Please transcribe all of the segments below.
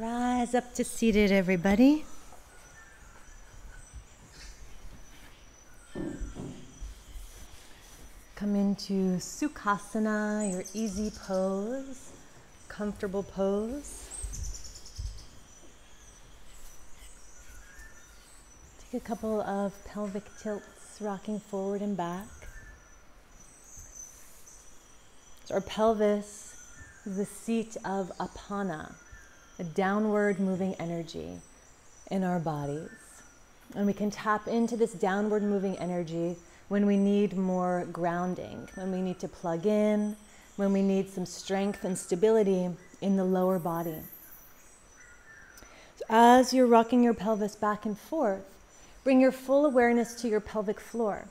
Rise up to seated, everybody. Come into Sukhasana, your easy pose, comfortable pose. Take a couple of pelvic tilts, rocking forward and back. So our pelvis is the seat of apana, a downward moving energy in our bodies. And we can tap into this downward moving energy when we need more grounding, when we need to plug in, when we need some strength and stability in the lower body. So as you're rocking your pelvis back and forth, bring your full awareness to your pelvic floor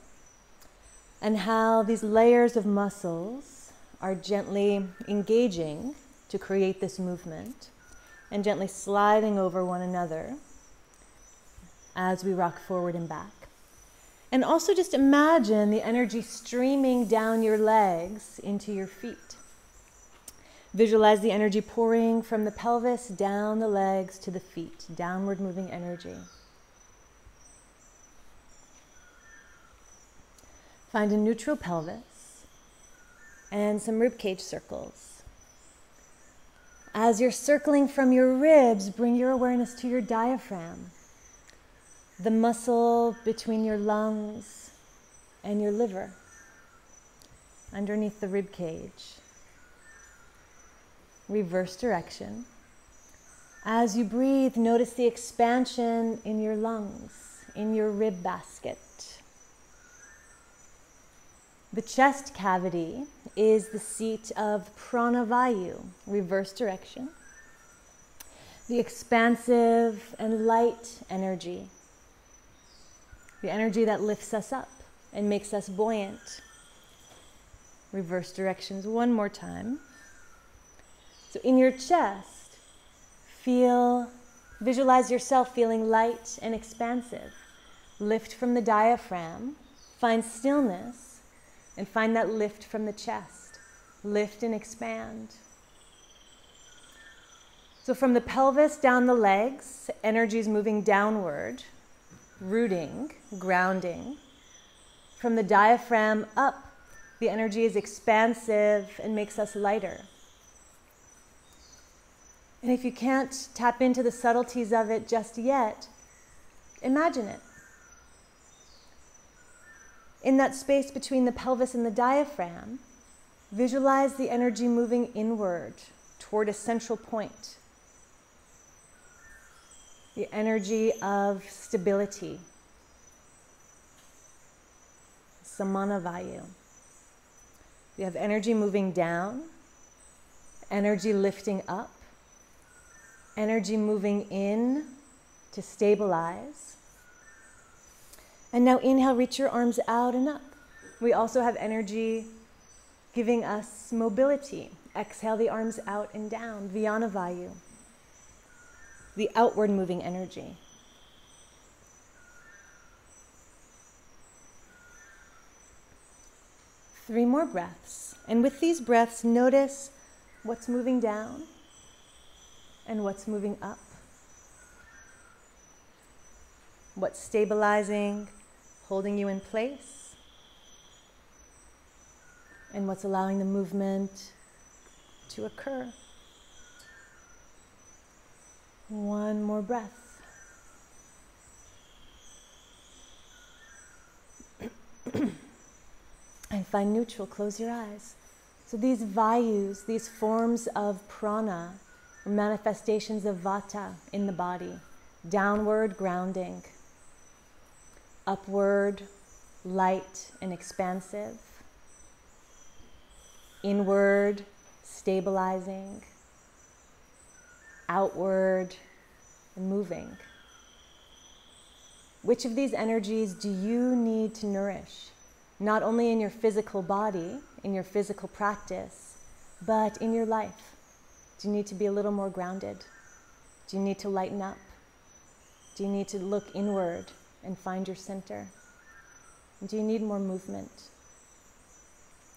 and how these layers of muscles are gently engaging to create this movement and gently sliding over one another as we rock forward and back. And also just imagine the energy streaming down your legs into your feet. Visualize the energy pouring from the pelvis down the legs to the feet, downward moving energy. Find a neutral pelvis and some ribcage circles. As you're circling from your ribs, bring your awareness to your diaphragm the muscle between your lungs and your liver, underneath the rib cage. Reverse direction. As you breathe, notice the expansion in your lungs, in your rib basket. The chest cavity is the seat of pranavayu, reverse direction. The expansive and light energy the energy that lifts us up and makes us buoyant. Reverse directions one more time. So in your chest, feel, visualize yourself feeling light and expansive. Lift from the diaphragm, find stillness, and find that lift from the chest. Lift and expand. So from the pelvis down the legs, energy is moving downward rooting, grounding. From the diaphragm up, the energy is expansive and makes us lighter. And if you can't tap into the subtleties of it just yet, imagine it. In that space between the pelvis and the diaphragm, visualize the energy moving inward toward a central point the energy of stability, samanavayu. We have energy moving down, energy lifting up, energy moving in to stabilize. And now inhale, reach your arms out and up. We also have energy giving us mobility. Exhale the arms out and down, Vyanavayu the outward moving energy. Three more breaths. And with these breaths, notice what's moving down and what's moving up. What's stabilizing, holding you in place, and what's allowing the movement to occur. One more breath. and find neutral. Close your eyes. So these vayus, these forms of prana, manifestations of vata in the body. Downward grounding, upward light and expansive, inward stabilizing outward, and moving. Which of these energies do you need to nourish? Not only in your physical body, in your physical practice, but in your life. Do you need to be a little more grounded? Do you need to lighten up? Do you need to look inward and find your center? Do you need more movement?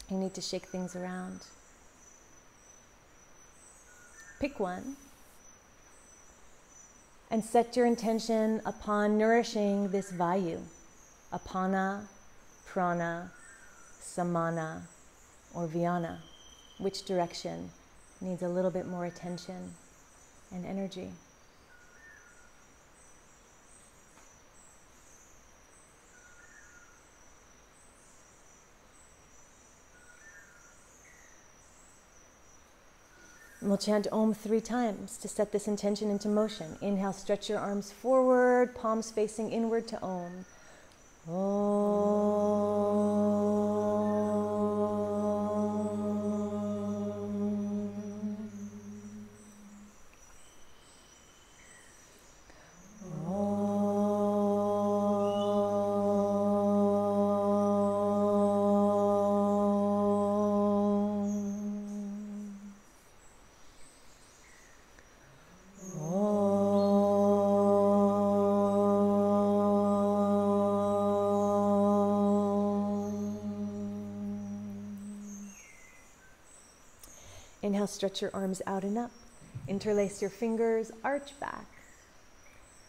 You need to shake things around. Pick one And set your intention upon nourishing this vayu, apana, prana, samana, or vyana. Which direction needs a little bit more attention and energy? We'll chant Om three times to set this intention into motion. Inhale, stretch your arms forward, palms facing inward to Om. Inhale, stretch your arms out and up. Interlace your fingers, arch back.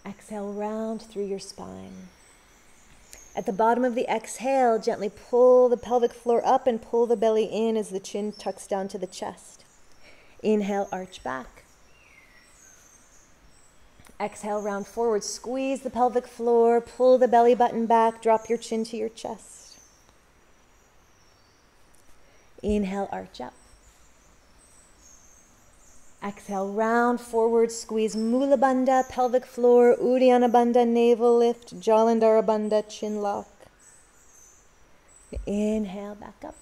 Exhale, round through your spine. At the bottom of the exhale, gently pull the pelvic floor up and pull the belly in as the chin tucks down to the chest. Inhale, arch back. Exhale, round forward. Squeeze the pelvic floor, pull the belly button back, drop your chin to your chest. Inhale, arch up. Exhale, round forward, squeeze Mula Bandha, pelvic floor, Uddiyana Bandha, navel lift, Jalandhara Bandha, chin lock. Inhale, back up.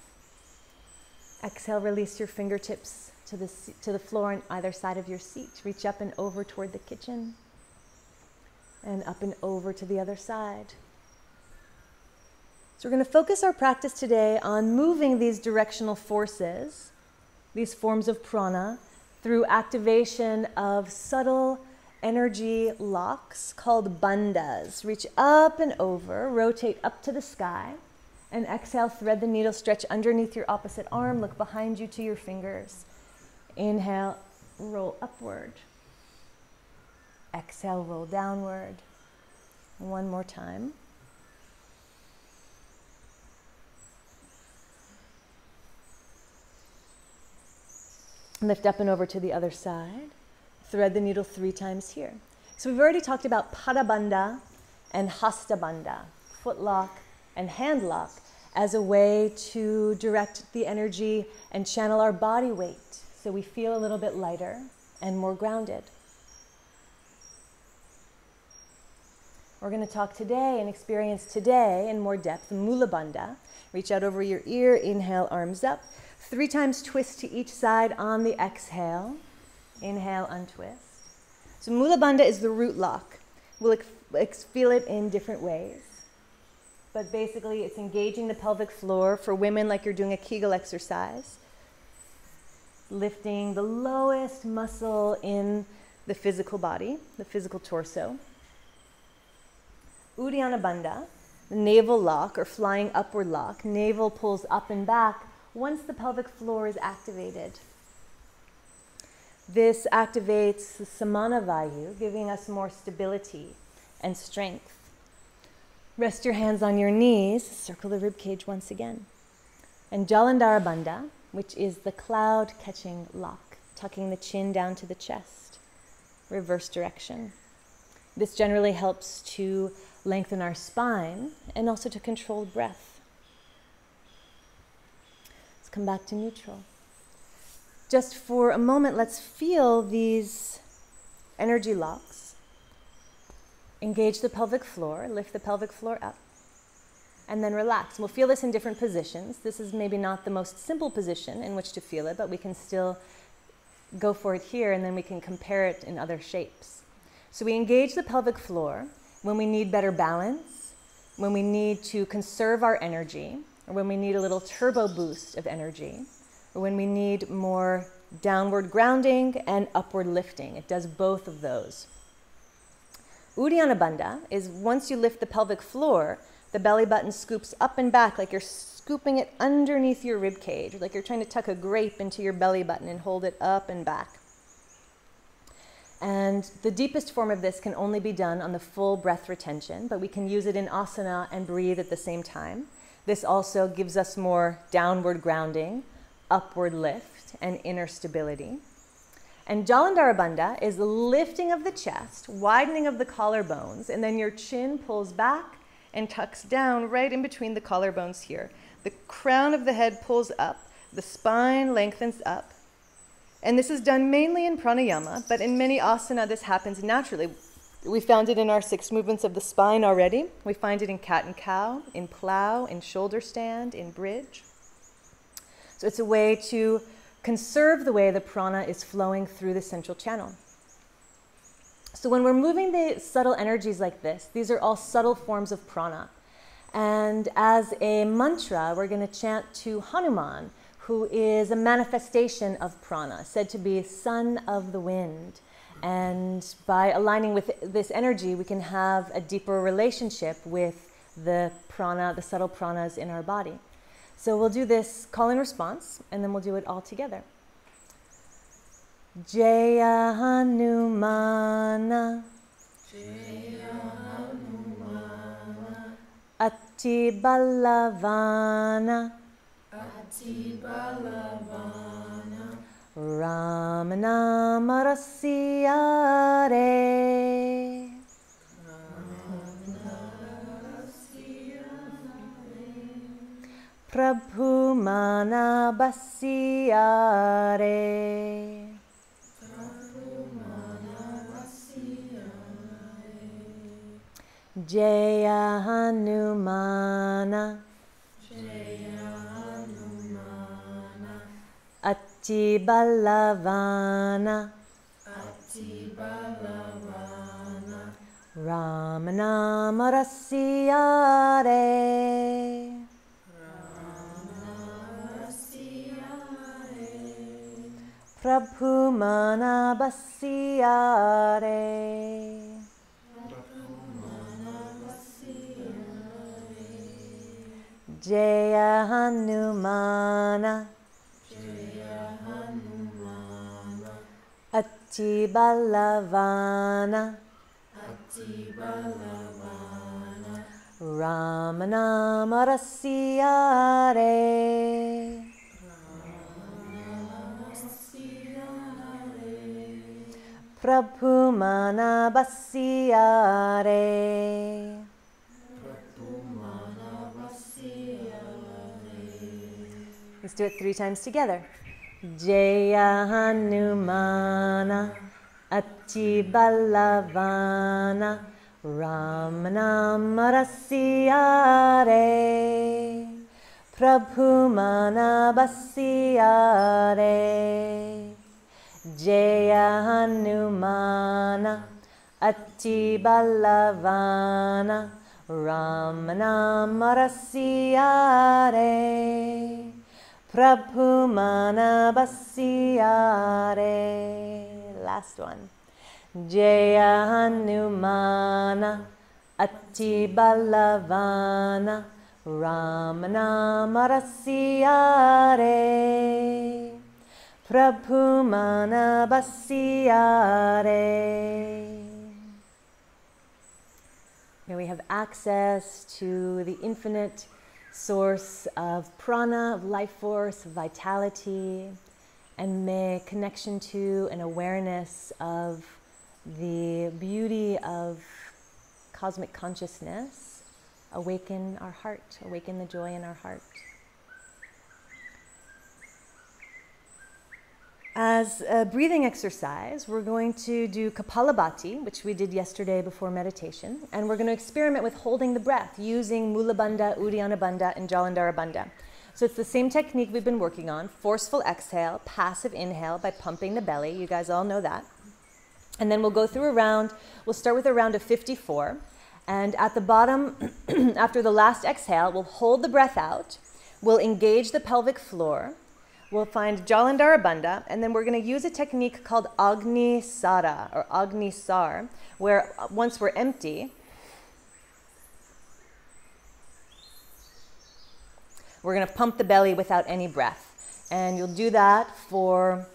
Exhale, release your fingertips to the, to the floor on either side of your seat. Reach up and over toward the kitchen. And up and over to the other side. So, we're going to focus our practice today on moving these directional forces, these forms of prana, through activation of subtle energy locks called bandhas. Reach up and over, rotate up to the sky, and exhale, thread the needle, stretch underneath your opposite arm, look behind you to your fingers. Inhale, roll upward. Exhale, roll downward. One more time. Lift up and over to the other side. Thread the needle three times here. So we've already talked about Padabandha and Hastabandha, foot lock and hand lock, as a way to direct the energy and channel our body weight so we feel a little bit lighter and more grounded. We're going to talk today and experience today in more depth Mula Bandha. Reach out over your ear, inhale, arms up. Three times twist to each side on the exhale. Inhale, untwist. So Mula Bandha is the root lock. We'll feel it in different ways. But basically, it's engaging the pelvic floor for women like you're doing a Kegel exercise. Lifting the lowest muscle in the physical body, the physical torso. Uddiyana Bandha, the navel lock or flying upward lock. Navel pulls up and back once the pelvic floor is activated. This activates the samana vayu, giving us more stability and strength. Rest your hands on your knees, circle the rib cage once again. And Jalandhara Bandha, which is the cloud catching lock, tucking the chin down to the chest, reverse direction. This generally helps to lengthen our spine and also to control breath come back to neutral. Just for a moment, let's feel these energy locks. Engage the pelvic floor, lift the pelvic floor up, and then relax. We'll feel this in different positions. This is maybe not the most simple position in which to feel it, but we can still go for it here and then we can compare it in other shapes. So we engage the pelvic floor when we need better balance, when we need to conserve our energy, or when we need a little turbo boost of energy, or when we need more downward grounding and upward lifting. It does both of those. Uddiyana Bandha is once you lift the pelvic floor, the belly button scoops up and back like you're scooping it underneath your rib cage, like you're trying to tuck a grape into your belly button and hold it up and back. And the deepest form of this can only be done on the full breath retention, but we can use it in asana and breathe at the same time. This also gives us more downward grounding, upward lift, and inner stability. And Jalandhara Bandha is lifting of the chest, widening of the collarbones, and then your chin pulls back and tucks down right in between the collarbones here. The crown of the head pulls up, the spine lengthens up. And this is done mainly in pranayama, but in many asana, this happens naturally. We found it in our six movements of the spine already. We find it in cat and cow, in plow, in shoulder stand, in bridge. So it's a way to conserve the way the prana is flowing through the central channel. So when we're moving the subtle energies like this, these are all subtle forms of prana. And as a mantra, we're going to chant to Hanuman, who is a manifestation of prana, said to be son of the wind. And by aligning with this energy, we can have a deeper relationship with the prana, the subtle pranas in our body. So we'll do this call and response, and then we'll do it all together. Jaya Hanumana. Jaya Hanumana. Ati Balavana. Ati Balavana. Ramana Marasiyare. Prabhu Manabasiyare. Jaya Hanumana. Ati Balavana. Ati Balavana. Ramana Marasiyare. Prabhu Manabasiyare. Jaya Hanumana. Ati Balavana. Ati Balavana. Ramana Marasiyare. Prabhu Manabasiyare. Let's do it three times together. Jaya Hanumana Ati Balavana Ramana Marasiyare Prabhu Manabasiyare Jaya Hanumana Ati Balavana Ramana Marasiyare Prabhu Manabasiyare Last one. Jaya Hanumana Ati Balavana Ramana Marasiyare Prabhu Manabasiyare. May we have access to the infinite source of prana, of life force, vitality, and may connection to and awareness of the beauty of cosmic consciousness awaken our heart, awaken the joy in our heart. As a breathing exercise, we're going to do Kapalabhati, which we did yesterday before meditation, and we're going to experiment with holding the breath using Mula Bandha, Uddiyana Bandha, and Jalandhara Bandha. So it's the same technique we've been working on forceful exhale, passive inhale by pumping the belly. You guys all know that. And then we'll go through a round. We'll start with a round of 54. And at the bottom, after the last exhale, we'll hold the breath out. We'll engage the pelvic floor. We'll find Jalandhara Bandha, and then we're going to use a technique called Agni Sara or Agni Sar, where uh, once we're empty, we're going to pump the belly without any breath. And you'll do that for,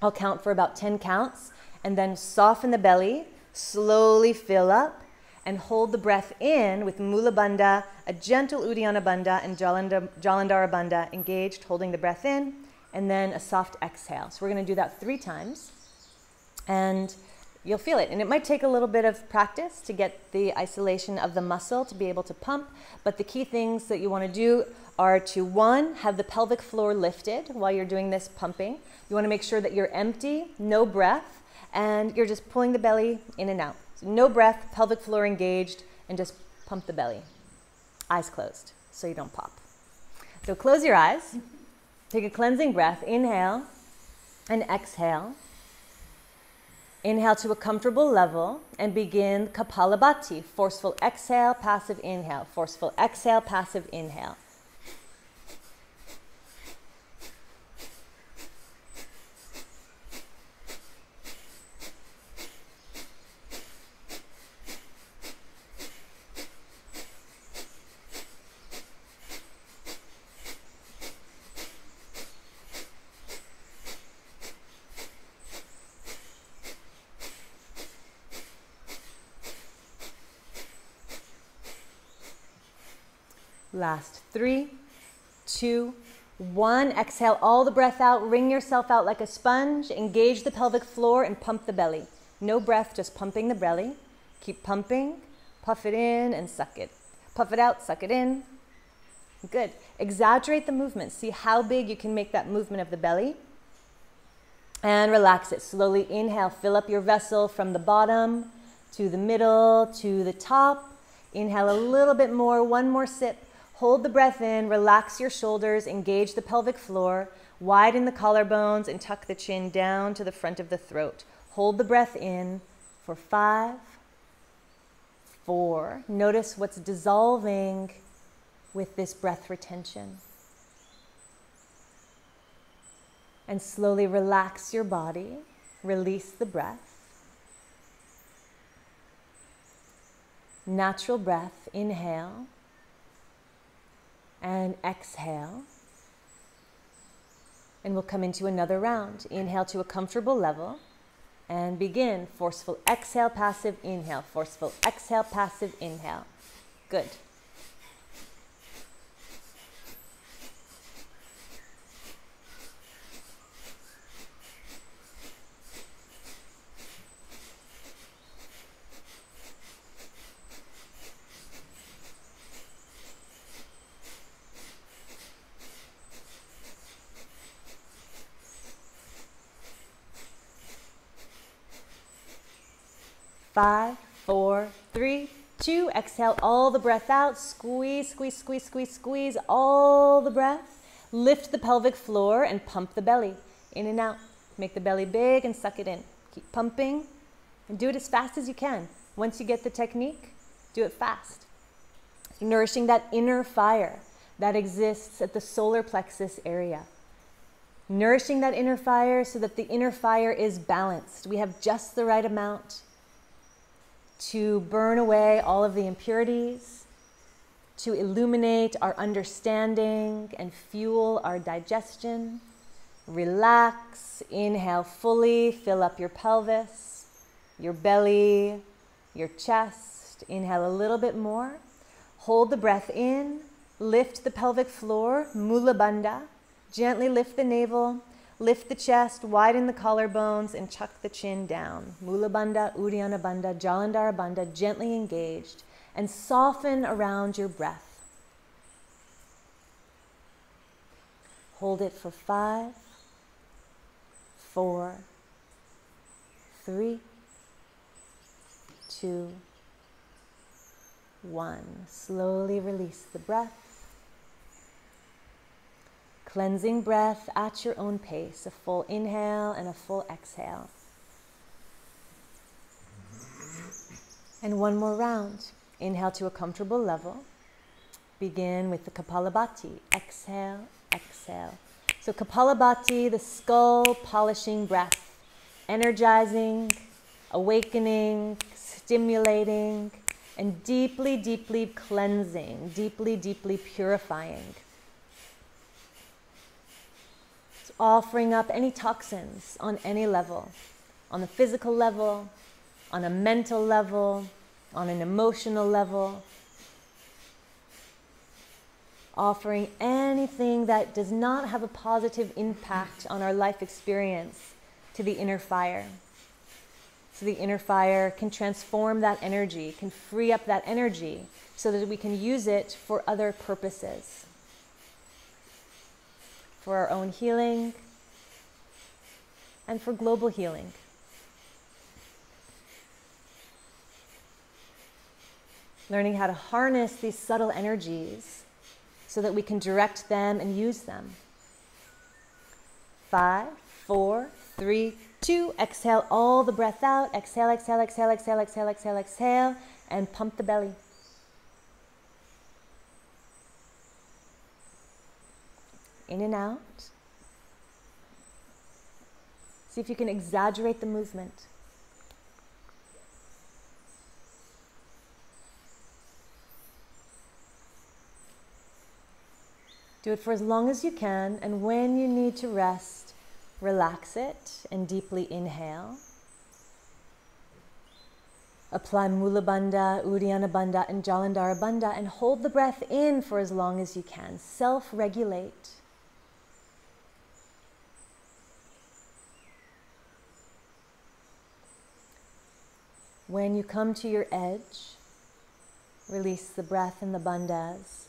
I'll count for about 10 counts. and then soften the belly, slowly fill up, and hold the breath in with Mula Bandha, a gentle Uddiyana Bandha, and Jalandhara Bandha engaged, holding the breath in, and then a soft exhale. So we're going to do that three times, and you'll feel it. And it might take a little bit of practice to get the isolation of the muscle to be able to pump, but the key things that you want to do are to one, have the pelvic floor lifted while you're doing this pumping. You want to make sure that you're empty, no breath, and you're just pulling the belly in and out. No breath, pelvic floor engaged, and just pump the belly. Eyes closed so you don't pop. So close your eyes. Take a cleansing breath. Inhale and exhale. Inhale to a comfortable level and begin Kapalabhati. Forceful exhale, passive inhale. Forceful exhale, passive inhale. Last three, two, one. Exhale all the breath out. Wring yourself out like a sponge. Engage the pelvic floor and pump the belly. No breath, just pumping the belly. Keep pumping. Puff it in and suck it. Puff it out, suck it in. Good. Exaggerate the movement. See how big you can make that movement of the belly. And relax it. Slowly inhale. Fill up your vessel from the bottom to the middle to the top. Inhale a little bit more. One more sip. Hold the breath in, relax your shoulders, engage the pelvic floor, widen the collarbones, and tuck the chin down to the front of the throat. Hold the breath in for five, four. Notice what's dissolving with this breath retention. And slowly relax your body, release the breath. Natural breath, inhale and exhale. And we'll come into another round. Inhale to a comfortable level and begin. Forceful exhale, passive inhale. Forceful exhale, passive inhale. Good. Five, four, three, two. Exhale all the breath out. Squeeze, squeeze, squeeze, squeeze, squeeze all the breath. Lift the pelvic floor and pump the belly in and out. Make the belly big and suck it in. Keep pumping and do it as fast as you can. Once you get the technique, do it fast. Nourishing that inner fire that exists at the solar plexus area. Nourishing that inner fire so that the inner fire is balanced. We have just the right amount to burn away all of the impurities, to illuminate our understanding and fuel our digestion. Relax, inhale fully, fill up your pelvis, your belly, your chest. Inhale a little bit more. Hold the breath in, lift the pelvic floor, Mula Bandha. Gently lift the navel, Lift the chest, widen the collarbones, and chuck the chin down. Mula Bandha, Uddiyana Bandha, Jalandhara Bandha, gently engaged, and soften around your breath. Hold it for five, four, three, two, one. Slowly release the breath. Cleansing breath at your own pace, a full inhale and a full exhale. And one more round. Inhale to a comfortable level. Begin with the Kapalabhati. Exhale, exhale. So, Kapalabhati, the skull polishing breath, energizing, awakening, stimulating, and deeply, deeply cleansing, deeply, deeply purifying. Offering up any toxins on any level, on the physical level, on a mental level, on an emotional level. Offering anything that does not have a positive impact on our life experience to the inner fire. So the inner fire can transform that energy, can free up that energy so that we can use it for other purposes. For our own healing and for global healing. Learning how to harness these subtle energies so that we can direct them and use them. Five, four, three, two. Exhale all the breath out. Exhale, exhale, exhale, exhale, exhale, exhale, exhale, and pump the belly. In and out. See if you can exaggerate the movement. Do it for as long as you can, and when you need to rest, relax it and deeply inhale. Apply Mula Bandha, Uddiyana Bandha, and Jalandhara Bandha, and hold the breath in for as long as you can. Self regulate. When you come to your edge, release the breath in the bandhas.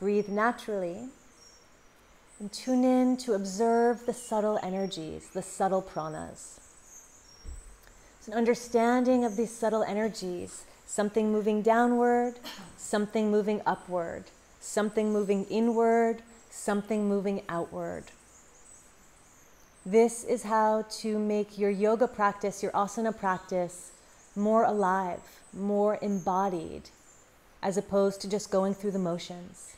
Breathe naturally and tune in to observe the subtle energies, the subtle pranas. It's an understanding of these subtle energies something moving downward, something moving upward, something moving inward, something moving outward. This is how to make your yoga practice, your asana practice, more alive, more embodied, as opposed to just going through the motions.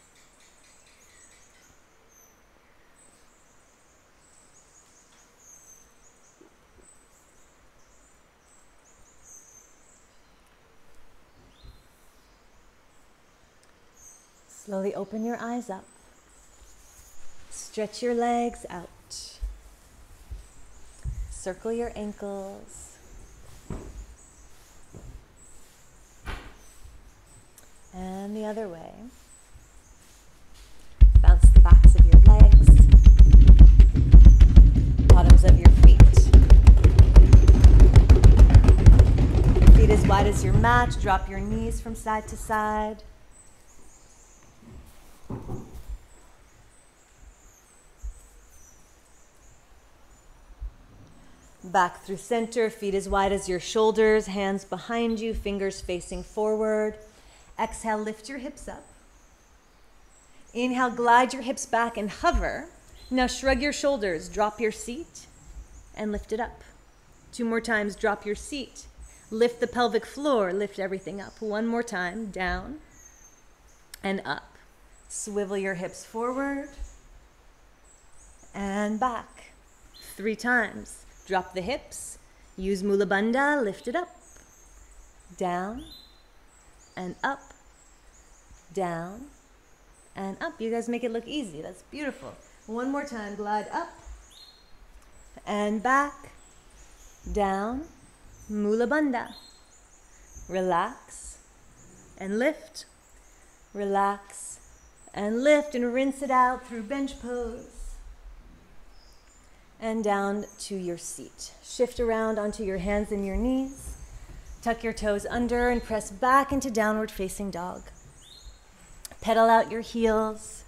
Slowly open your eyes up. Stretch your legs out. Circle your ankles. And the other way. Bounce the backs of your legs, bottoms of your feet. Feet as wide as your mat. Drop your knees from side to side. Back through center, feet as wide as your shoulders, hands behind you, fingers facing forward. Exhale, lift your hips up. Inhale, glide your hips back and hover. Now shrug your shoulders, drop your seat, and lift it up. Two more times, drop your seat. Lift the pelvic floor, lift everything up. One more time, down and up. Swivel your hips forward and back. Three times. Drop the hips. Use Mula Bandha, lift it up. Down and up. Down and up. You guys make it look easy. That's beautiful. One more time. Glide up and back. Down. Mula Bandha. Relax and lift. Relax and lift and rinse it out through bench pose and down to your seat. Shift around onto your hands and your knees. Tuck your toes under and press back into downward facing dog. Pedal out your heels.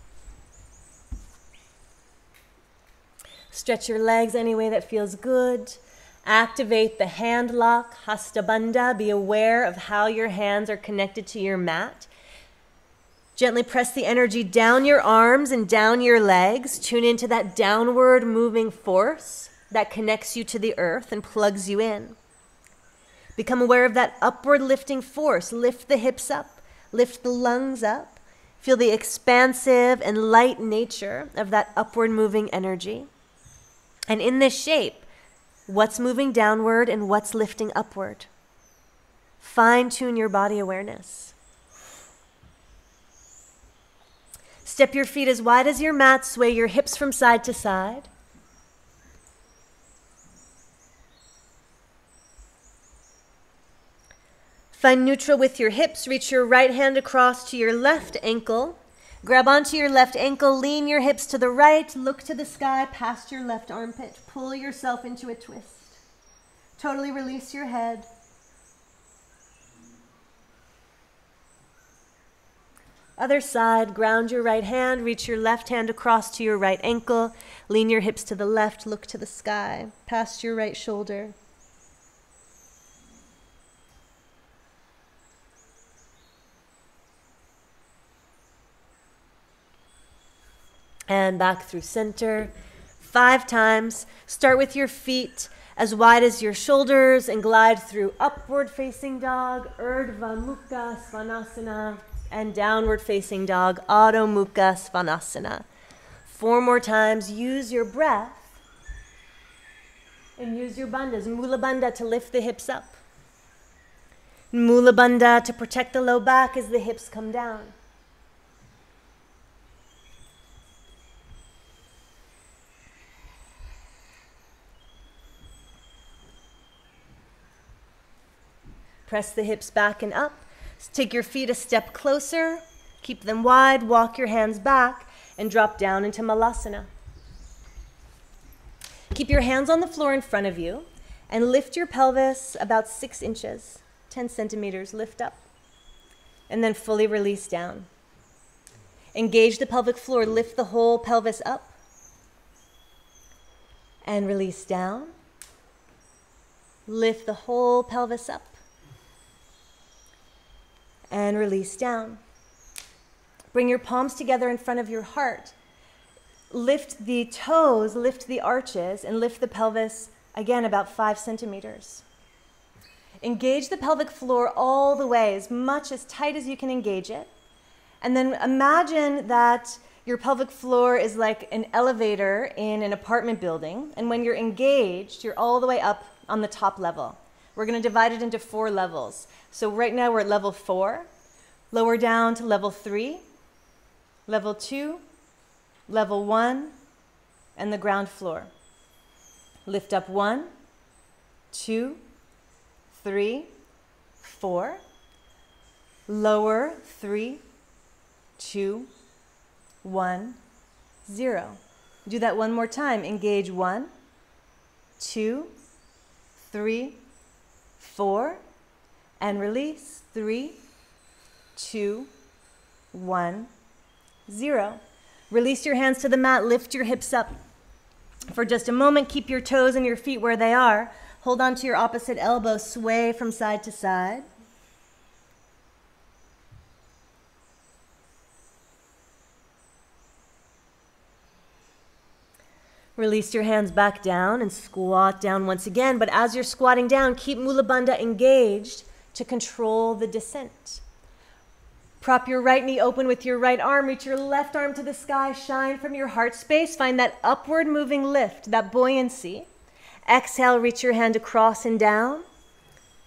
Stretch your legs any way that feels good. Activate the hand lock, Hasta Bandha. Be aware of how your hands are connected to your mat. Gently press the energy down your arms and down your legs. Tune into that downward moving force that connects you to the earth and plugs you in. Become aware of that upward lifting force. Lift the hips up, lift the lungs up. Feel the expansive and light nature of that upward moving energy. And in this shape, what's moving downward and what's lifting upward? Fine tune your body awareness. Step your feet as wide as your mat, sway your hips from side to side. Find neutral with your hips. Reach your right hand across to your left ankle. Grab onto your left ankle, lean your hips to the right, look to the sky past your left armpit. Pull yourself into a twist. Totally release your head. Other side, ground your right hand, reach your left hand across to your right ankle, lean your hips to the left, look to the sky, past your right shoulder. And back through center. Five times. Start with your feet as wide as your shoulders and glide through upward facing dog, Urdhva Mukha Svanasana and downward facing dog, Adho Mukha Svanasana. Four more times. Use your breath and use your bandhas. Mula bandha to lift the hips up. Mula bandha to protect the low back as the hips come down. Press the hips back and up. Take your feet a step closer, keep them wide, walk your hands back, and drop down into Malasana. Keep your hands on the floor in front of you and lift your pelvis about six inches, 10 centimeters, lift up, and then fully release down. Engage the pelvic floor, lift the whole pelvis up, and release down. Lift the whole pelvis up and release down. Bring your palms together in front of your heart. Lift the toes, lift the arches, and lift the pelvis again about five centimeters. Engage the pelvic floor all the way, as much as tight as you can engage it. And then imagine that your pelvic floor is like an elevator in an apartment building. And when you're engaged, you're all the way up on the top level. We're going to divide it into four levels. So right now we're at level four. Lower down to level three, level two, level one, and the ground floor. Lift up one, two, three, four. Lower three, two, one, zero. Do that one more time. Engage one, two, three, four, and release. Three, two, one, zero. Release your hands to the mat, lift your hips up for just a moment. Keep your toes and your feet where they are. Hold on to your opposite elbow, sway from side to side. Release your hands back down and squat down once again. But as you're squatting down, keep Mula Bandha engaged to control the descent. Prop your right knee open with your right arm. Reach your left arm to the sky. Shine from your heart space. Find that upward moving lift, that buoyancy. Exhale, reach your hand across and down.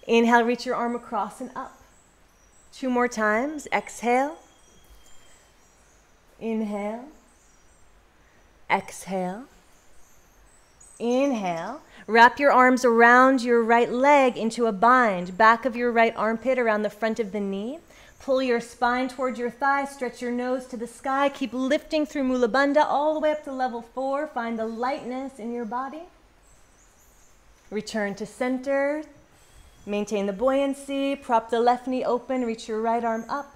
Inhale, reach your arm across and up. Two more times. Exhale. Inhale. Exhale. Inhale. Wrap your arms around your right leg into a bind, back of your right armpit around the front of the knee. Pull your spine towards your thigh, stretch your nose to the sky. Keep lifting through Mula Bandha all the way up to level four. Find the lightness in your body. Return to center. Maintain the buoyancy. Prop the left knee open. Reach your right arm up.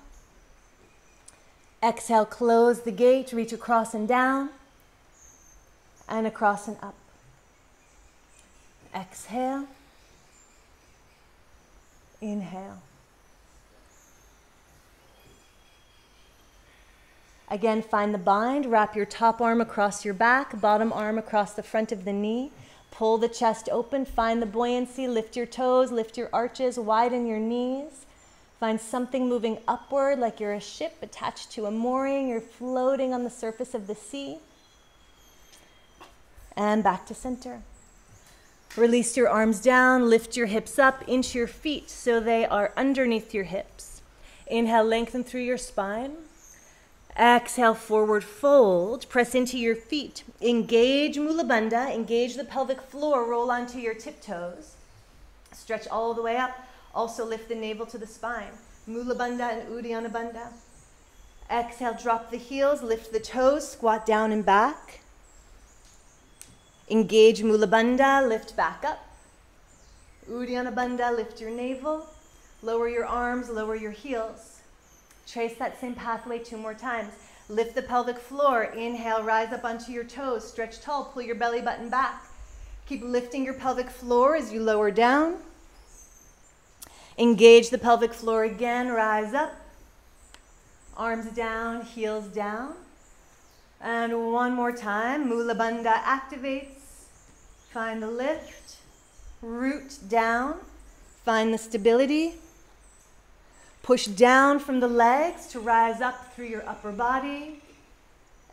Exhale, close the gate. Reach across and down. And across and up. Exhale. Inhale. Again, find the bind. Wrap your top arm across your back, bottom arm across the front of the knee. Pull the chest open. Find the buoyancy. Lift your toes, lift your arches, widen your knees. Find something moving upward like you're a ship attached to a mooring. You're floating on the surface of the sea. And back to center. Release your arms down, lift your hips up, inch your feet so they are underneath your hips. Inhale, lengthen through your spine. Exhale, forward fold. Press into your feet. Engage Mula Bandha. Engage the pelvic floor. Roll onto your tiptoes. Stretch all the way up. Also lift the navel to the spine. Mula Bandha and Uddiyana Bandha. Exhale, drop the heels, lift the toes, squat down and back. Engage Mula Bandha, lift back up. Uddiyana Bandha, lift your navel. Lower your arms, lower your heels. Trace that same pathway two more times. Lift the pelvic floor. Inhale, rise up onto your toes. Stretch tall, pull your belly button back. Keep lifting your pelvic floor as you lower down. Engage the pelvic floor again, rise up. Arms down, heels down. And one more time, Mula Bandha activates. Find the lift. Root down. Find the stability. Push down from the legs to rise up through your upper body.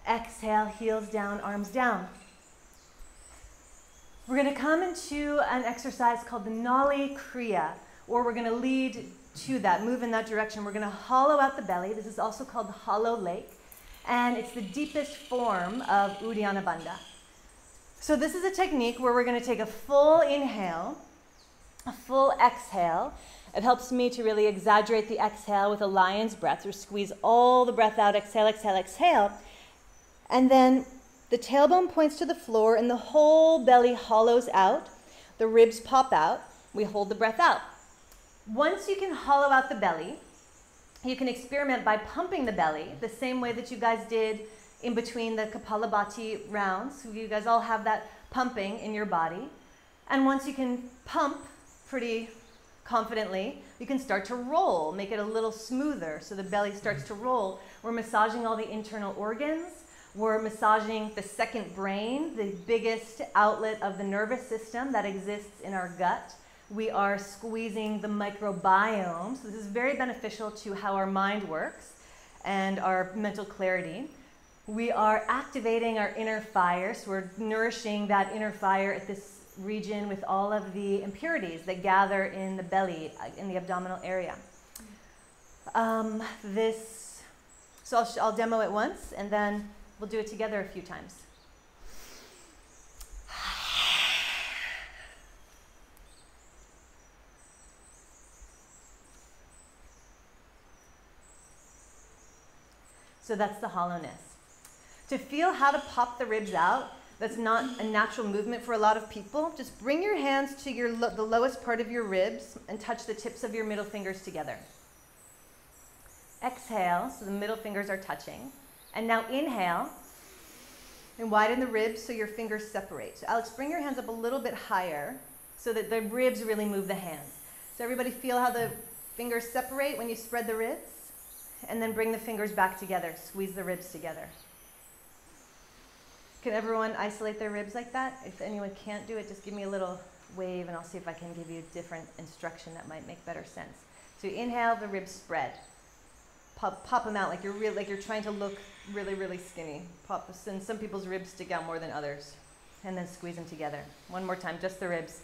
Exhale, heels down, arms down. We're going to come into an exercise called the Nauli Kriya, or we're going to lead to that, move in that direction. We're going to hollow out the belly. This is also called the hollow lake, and it's the deepest form of Uddiyana Bandha. So, this is a technique where we're going to take a full inhale, a full exhale. It helps me to really exaggerate the exhale with a lion's breath, or squeeze all the breath out, exhale, exhale, exhale. And then the tailbone points to the floor, and the whole belly hollows out. The ribs pop out. We hold the breath out. Once you can hollow out the belly, you can experiment by pumping the belly the same way that you guys did in between the Kapalabhati rounds. You guys all have that pumping in your body. And once you can pump pretty confidently, you can start to roll, make it a little smoother so the belly starts to roll. We're massaging all the internal organs. We're massaging the second brain, the biggest outlet of the nervous system that exists in our gut. We are squeezing the microbiome. So, this is very beneficial to how our mind works and our mental clarity. We are activating our inner fire, so we're nourishing that inner fire at this region with all of the impurities that gather in the belly, uh, in the abdominal area. Um, this, so I'll, I'll demo it once and then we'll do it together a few times. So that's the hollowness. To feel how to pop the ribs out, that's not a natural movement for a lot of people. Just bring your hands to your lo- the lowest part of your ribs and touch the tips of your middle fingers together. Exhale, so the middle fingers are touching. And now inhale and widen the ribs so your fingers separate. So Alex, bring your hands up a little bit higher so that the ribs really move the hands. So everybody feel how the fingers separate when you spread the ribs? And then bring the fingers back together. Squeeze the ribs together. Can everyone isolate their ribs like that? If anyone can't do it, just give me a little wave and I'll see if I can give you a different instruction that might make better sense. So inhale, the ribs spread. Pop, pop them out like you're real, like you're trying to look really, really skinny. Pop, and some people's ribs stick out more than others. And then squeeze them together. One more time, just the ribs.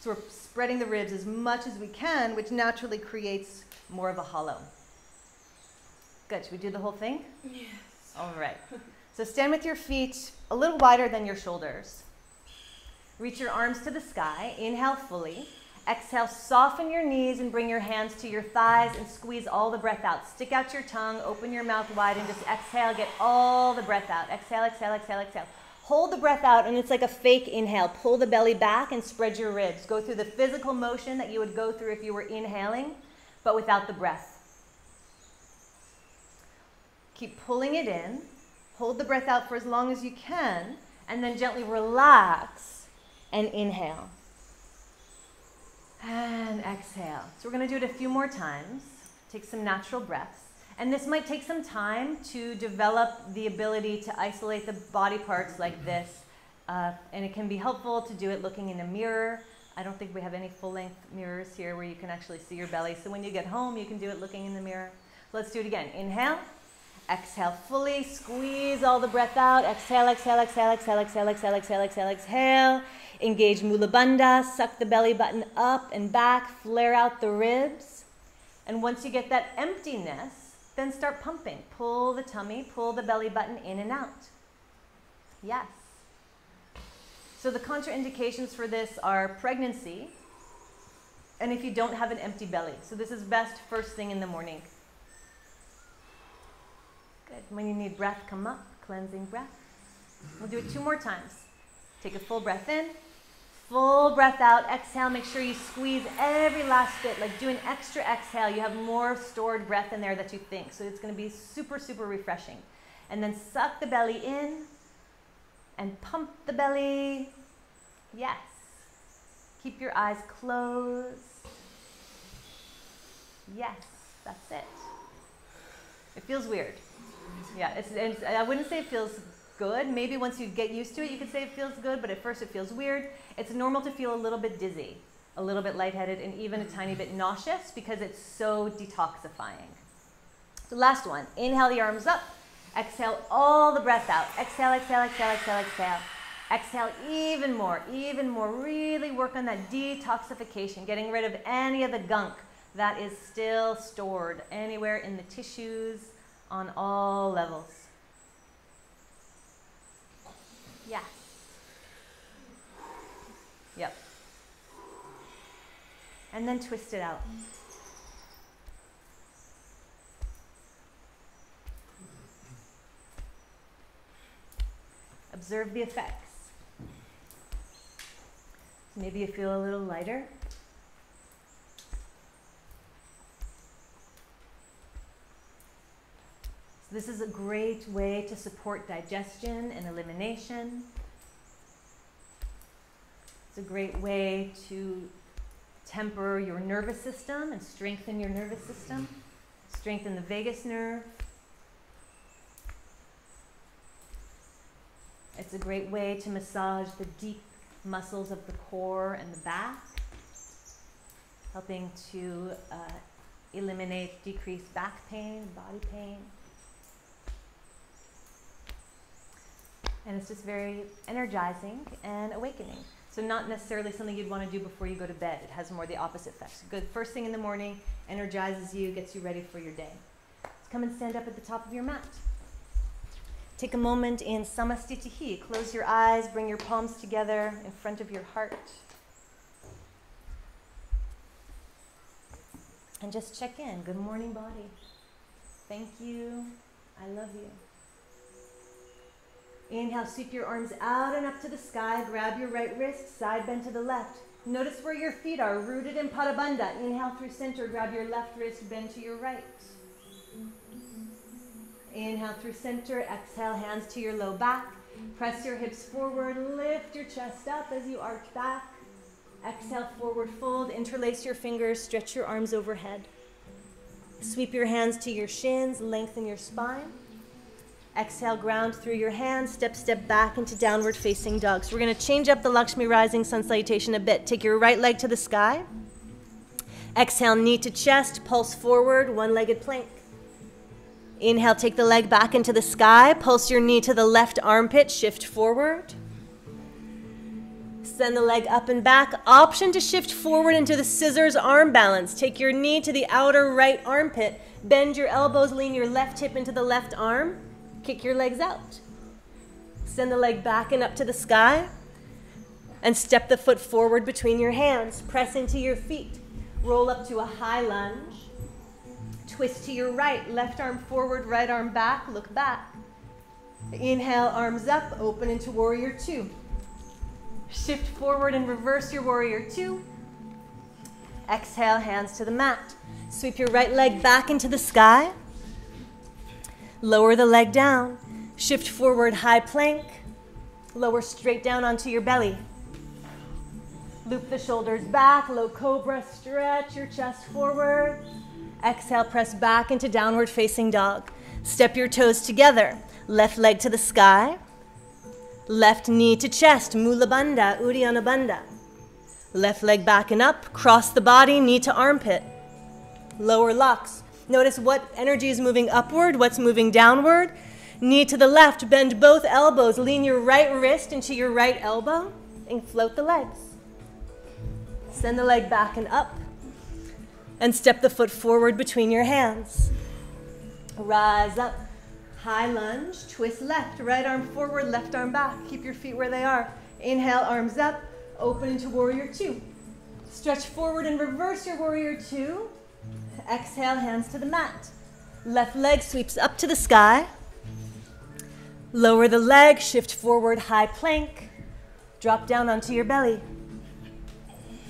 So we're spreading the ribs as much as we can, which naturally creates more of a hollow. Good. Should we do the whole thing? Yes. All right. So stand with your feet a little wider than your shoulders. Reach your arms to the sky. Inhale fully. Exhale, soften your knees and bring your hands to your thighs and squeeze all the breath out. Stick out your tongue, open your mouth wide, and just exhale. Get all the breath out. Exhale, exhale, exhale, exhale. Hold the breath out, and it's like a fake inhale. Pull the belly back and spread your ribs. Go through the physical motion that you would go through if you were inhaling, but without the breath. Keep pulling it in. Hold the breath out for as long as you can, and then gently relax and inhale. And exhale. So we're going to do it a few more times. Take some natural breaths. And this might take some time to develop the ability to isolate the body parts like this. Uh, and it can be helpful to do it looking in a mirror. I don't think we have any full length mirrors here where you can actually see your belly. So when you get home, you can do it looking in the mirror. Let's do it again. Inhale. Exhale fully, squeeze all the breath out. Exhale, exhale, exhale, exhale, exhale, exhale, exhale, exhale, exhale. Engage Mula Bandha, suck the belly button up and back, flare out the ribs. And once you get that emptiness, then start pumping. Pull the tummy, pull the belly button in and out. Yes. So the contraindications for this are pregnancy, and if you don't have an empty belly. So this is best first thing in the morning. When you need breath, come up, cleansing breath. We'll do it two more times. Take a full breath in, full breath out. Exhale, make sure you squeeze every last bit, like do an extra exhale. You have more stored breath in there that you think. So it's going to be super, super refreshing. And then suck the belly in and pump the belly. Yes. Keep your eyes closed. Yes, that's it. It feels weird. Yeah, it's, it's, I wouldn't say it feels good. Maybe once you get used to it, you could say it feels good, but at first it feels weird. It's normal to feel a little bit dizzy, a little bit lightheaded, and even a tiny bit nauseous because it's so detoxifying. So, last one inhale the arms up, exhale all the breath out. Exhale, exhale, exhale, exhale, exhale. Exhale even more, even more. Really work on that detoxification, getting rid of any of the gunk that is still stored anywhere in the tissues on all levels. Yes. Yep. And then twist it out. Observe the effects. Maybe you feel a little lighter. This is a great way to support digestion and elimination. It's a great way to temper your nervous system and strengthen your nervous system, strengthen the vagus nerve. It's a great way to massage the deep muscles of the core and the back, helping to uh, eliminate decreased back pain, body pain. And it's just very energizing and awakening. So not necessarily something you'd want to do before you go to bed. It has more the opposite effects. Good first thing in the morning, energizes you, gets you ready for your day. Come and stand up at the top of your mat. Take a moment in Samasthiti. Close your eyes, bring your palms together in front of your heart. And just check in. Good morning, body. Thank you. I love you. Inhale, sweep your arms out and up to the sky. Grab your right wrist, side bend to the left. Notice where your feet are, rooted in Padabandha. Inhale through center, grab your left wrist, bend to your right. Inhale through center, exhale, hands to your low back. Press your hips forward, lift your chest up as you arch back. Exhale, forward fold, interlace your fingers, stretch your arms overhead. Sweep your hands to your shins, lengthen your spine. Exhale, ground through your hands, step, step back into downward facing dog. So we're gonna change up the Lakshmi rising sun salutation a bit. Take your right leg to the sky. Exhale, knee to chest, pulse forward, one legged plank. Inhale, take the leg back into the sky, pulse your knee to the left armpit, shift forward. Send the leg up and back. Option to shift forward into the scissors arm balance. Take your knee to the outer right armpit. Bend your elbows, lean your left hip into the left arm. Kick your legs out. Send the leg back and up to the sky. And step the foot forward between your hands. Press into your feet. Roll up to a high lunge. Twist to your right. Left arm forward, right arm back. Look back. Inhale, arms up, open into warrior two. Shift forward and reverse your warrior two. Exhale, hands to the mat. Sweep your right leg back into the sky. Lower the leg down. Shift forward, high plank. Lower straight down onto your belly. Loop the shoulders back, low cobra, stretch your chest forward. Exhale, press back into downward facing dog. Step your toes together. Left leg to the sky. Left knee to chest, Mula Bandha, Uddiyana Bandha. Left leg back and up, cross the body, knee to armpit. Lower locks, Notice what energy is moving upward, what's moving downward. Knee to the left, bend both elbows, lean your right wrist into your right elbow, and float the legs. Send the leg back and up, and step the foot forward between your hands. Rise up, high lunge, twist left, right arm forward, left arm back. Keep your feet where they are. Inhale, arms up, open into warrior two. Stretch forward and reverse your warrior two. Exhale, hands to the mat. Left leg sweeps up to the sky. Lower the leg, shift forward, high plank. Drop down onto your belly.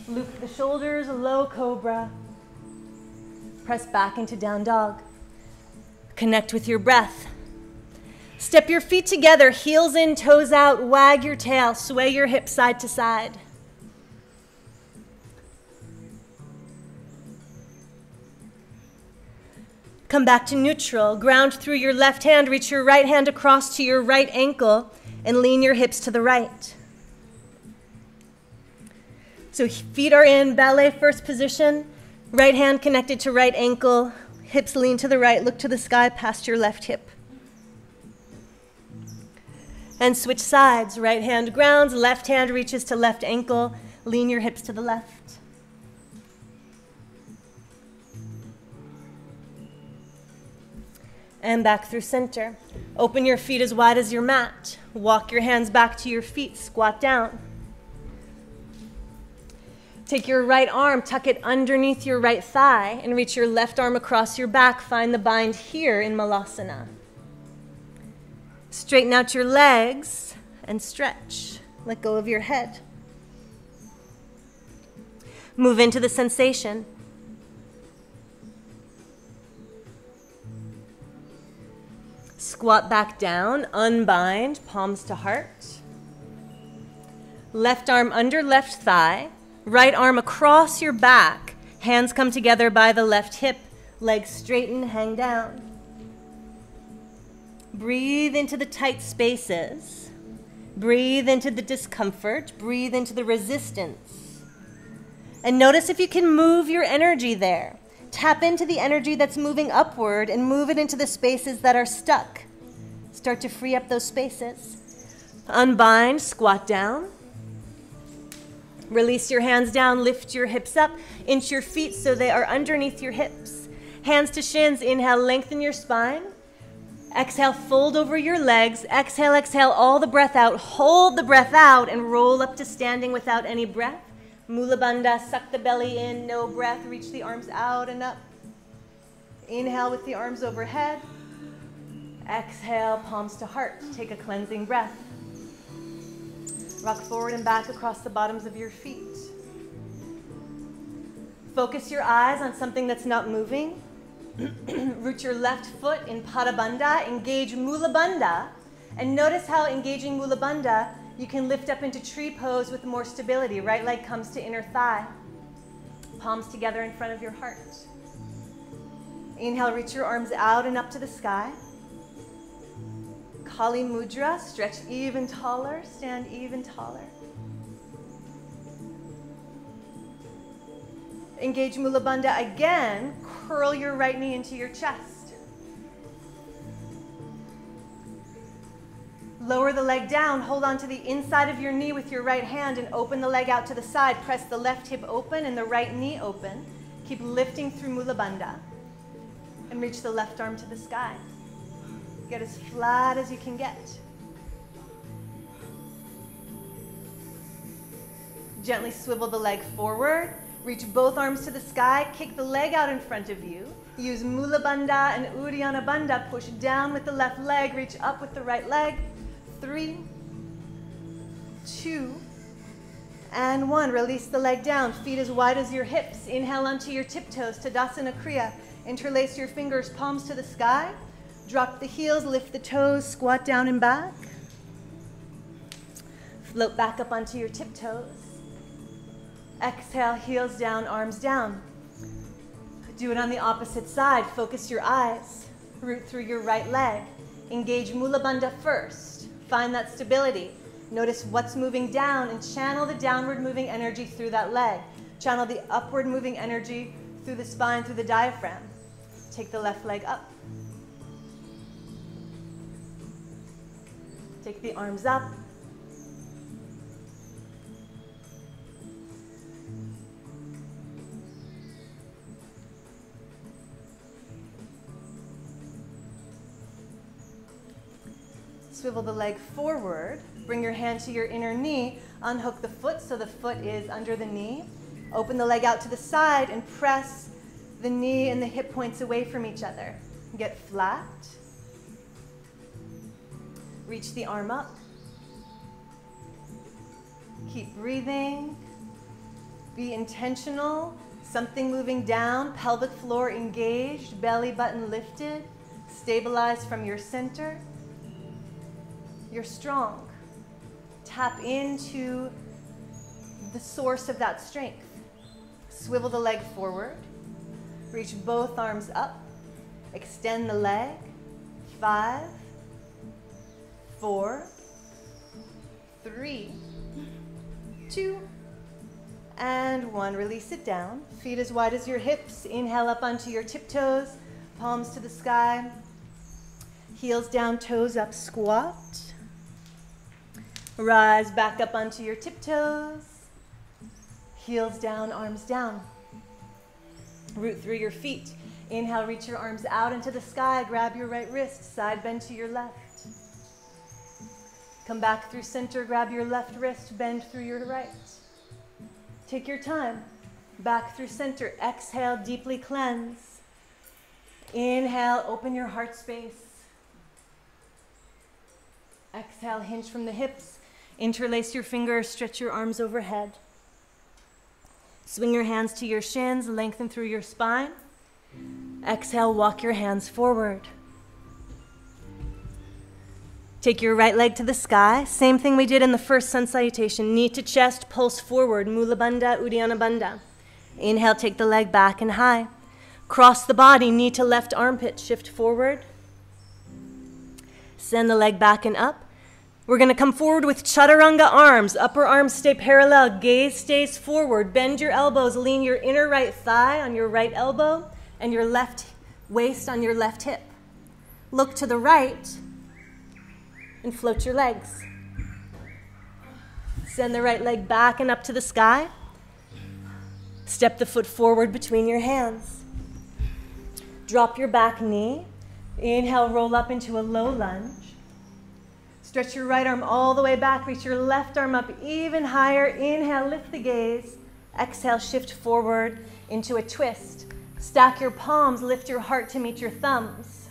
Loop the shoulders, low cobra. Press back into down dog. Connect with your breath. Step your feet together, heels in, toes out, wag your tail, sway your hips side to side. Come back to neutral. Ground through your left hand, reach your right hand across to your right ankle, and lean your hips to the right. So feet are in ballet first position, right hand connected to right ankle, hips lean to the right, look to the sky past your left hip. And switch sides. Right hand grounds, left hand reaches to left ankle, lean your hips to the left. And back through center. Open your feet as wide as your mat. Walk your hands back to your feet, squat down. Take your right arm, tuck it underneath your right thigh, and reach your left arm across your back. Find the bind here in Malasana. Straighten out your legs and stretch. Let go of your head. Move into the sensation. Squat back down, unbind, palms to heart. Left arm under left thigh, right arm across your back. Hands come together by the left hip, legs straighten, hang down. Breathe into the tight spaces. Breathe into the discomfort. Breathe into the resistance. And notice if you can move your energy there. Tap into the energy that's moving upward and move it into the spaces that are stuck. Start to free up those spaces. Unbind, squat down. Release your hands down, lift your hips up, inch your feet so they are underneath your hips. Hands to shins, inhale, lengthen your spine. Exhale, fold over your legs. Exhale, exhale, all the breath out. Hold the breath out and roll up to standing without any breath. Mula Bandha, suck the belly in, no breath. Reach the arms out and up. Inhale with the arms overhead. Exhale, palms to heart. Take a cleansing breath. Rock forward and back across the bottoms of your feet. Focus your eyes on something that's not moving. Root your left foot in Pada Bandha. Engage Mula Bandha. And notice how engaging Mula Bandha you can lift up into tree pose with more stability. Right leg comes to inner thigh. Palms together in front of your heart. Inhale, reach your arms out and up to the sky. Kali Mudra, stretch even taller, stand even taller. Engage Mula Bandha again, curl your right knee into your chest. Lower the leg down, hold on to the inside of your knee with your right hand and open the leg out to the side. Press the left hip open and the right knee open. Keep lifting through Mula Bandha and reach the left arm to the sky. Get as flat as you can get. Gently swivel the leg forward. Reach both arms to the sky. Kick the leg out in front of you. Use Mula Bandha and Uddiyana Bandha. Push down with the left leg. Reach up with the right leg three, two, and one. Release the leg down, feet as wide as your hips. Inhale onto your tiptoes, Tadasana Kriya. Interlace your fingers, palms to the sky. Drop the heels, lift the toes, squat down and back. Float back up onto your tiptoes. Exhale, heels down, arms down. Do it on the opposite side. Focus your eyes. Root through your right leg. Engage Mula Bandha first. Find that stability. Notice what's moving down and channel the downward moving energy through that leg. Channel the upward moving energy through the spine, through the diaphragm. Take the left leg up. Take the arms up. Swivel the leg forward. Bring your hand to your inner knee. Unhook the foot so the foot is under the knee. Open the leg out to the side and press the knee and the hip points away from each other. Get flat. Reach the arm up. Keep breathing. Be intentional. Something moving down, pelvic floor engaged, belly button lifted. Stabilize from your center. You're strong. Tap into the source of that strength. Swivel the leg forward. Reach both arms up. Extend the leg. Five, four, three, two, and one. Release it down. Feet as wide as your hips. Inhale up onto your tiptoes, palms to the sky. Heels down, toes up, squat. Rise back up onto your tiptoes. Heels down, arms down. Root through your feet. Inhale, reach your arms out into the sky. Grab your right wrist, side bend to your left. Come back through center, grab your left wrist, bend through your right. Take your time. Back through center. Exhale, deeply cleanse. Inhale, open your heart space. Exhale, hinge from the hips. Interlace your fingers, stretch your arms overhead. Swing your hands to your shins, lengthen through your spine. Exhale, walk your hands forward. Take your right leg to the sky. Same thing we did in the first sun salutation. Knee to chest, pulse forward. Mula Bandha, Uddiyana Bandha. Inhale, take the leg back and high. Cross the body, knee to left armpit, shift forward. Send the leg back and up. We're going to come forward with chaturanga arms. Upper arms stay parallel, gaze stays forward. Bend your elbows, lean your inner right thigh on your right elbow and your left waist on your left hip. Look to the right and float your legs. Send the right leg back and up to the sky. Step the foot forward between your hands. Drop your back knee. Inhale, roll up into a low lunge. Stretch your right arm all the way back. Reach your left arm up even higher. Inhale, lift the gaze. Exhale, shift forward into a twist. Stack your palms, lift your heart to meet your thumbs.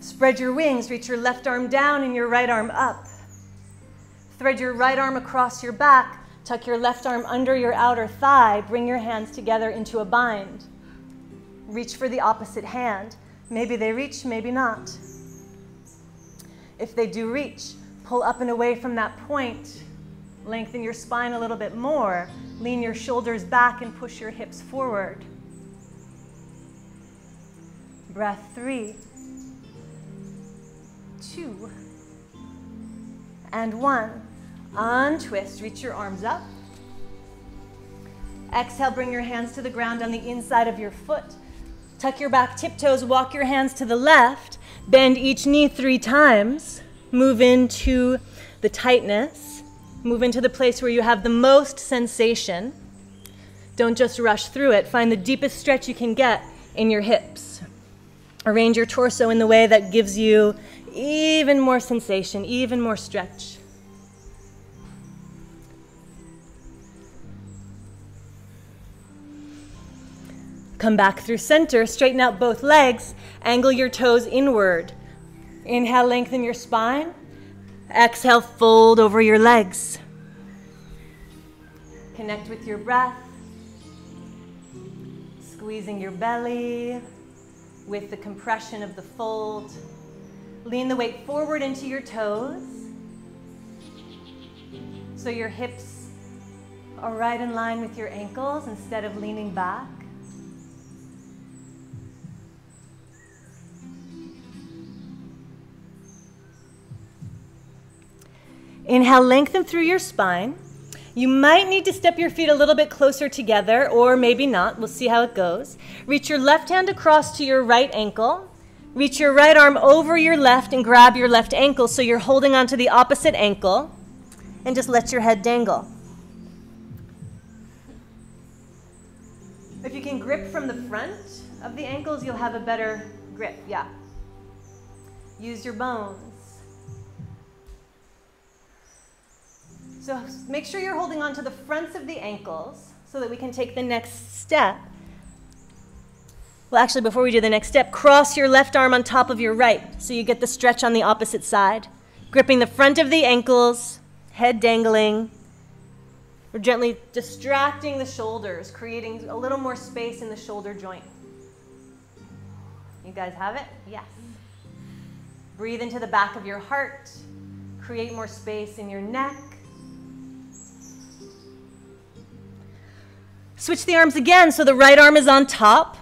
Spread your wings, reach your left arm down and your right arm up. Thread your right arm across your back, tuck your left arm under your outer thigh, bring your hands together into a bind. Reach for the opposite hand. Maybe they reach, maybe not. If they do reach, pull up and away from that point. Lengthen your spine a little bit more. Lean your shoulders back and push your hips forward. Breath three, two, and one. Untwist, reach your arms up. Exhale, bring your hands to the ground on the inside of your foot. Tuck your back tiptoes, walk your hands to the left. Bend each knee three times. Move into the tightness. Move into the place where you have the most sensation. Don't just rush through it. Find the deepest stretch you can get in your hips. Arrange your torso in the way that gives you even more sensation, even more stretch. Come back through center, straighten out both legs, angle your toes inward. Inhale, lengthen your spine. Exhale, fold over your legs. Connect with your breath, squeezing your belly with the compression of the fold. Lean the weight forward into your toes so your hips are right in line with your ankles instead of leaning back. Inhale, lengthen through your spine. You might need to step your feet a little bit closer together, or maybe not. We'll see how it goes. Reach your left hand across to your right ankle. Reach your right arm over your left and grab your left ankle so you're holding onto the opposite ankle. And just let your head dangle. If you can grip from the front of the ankles, you'll have a better grip. Yeah. Use your bones. So make sure you're holding on to the fronts of the ankles so that we can take the next step. Well, actually, before we do the next step, cross your left arm on top of your right so you get the stretch on the opposite side. Gripping the front of the ankles, head dangling. We're gently distracting the shoulders, creating a little more space in the shoulder joint. You guys have it? Yes. Breathe into the back of your heart. Create more space in your neck. Switch the arms again so the right arm is on top.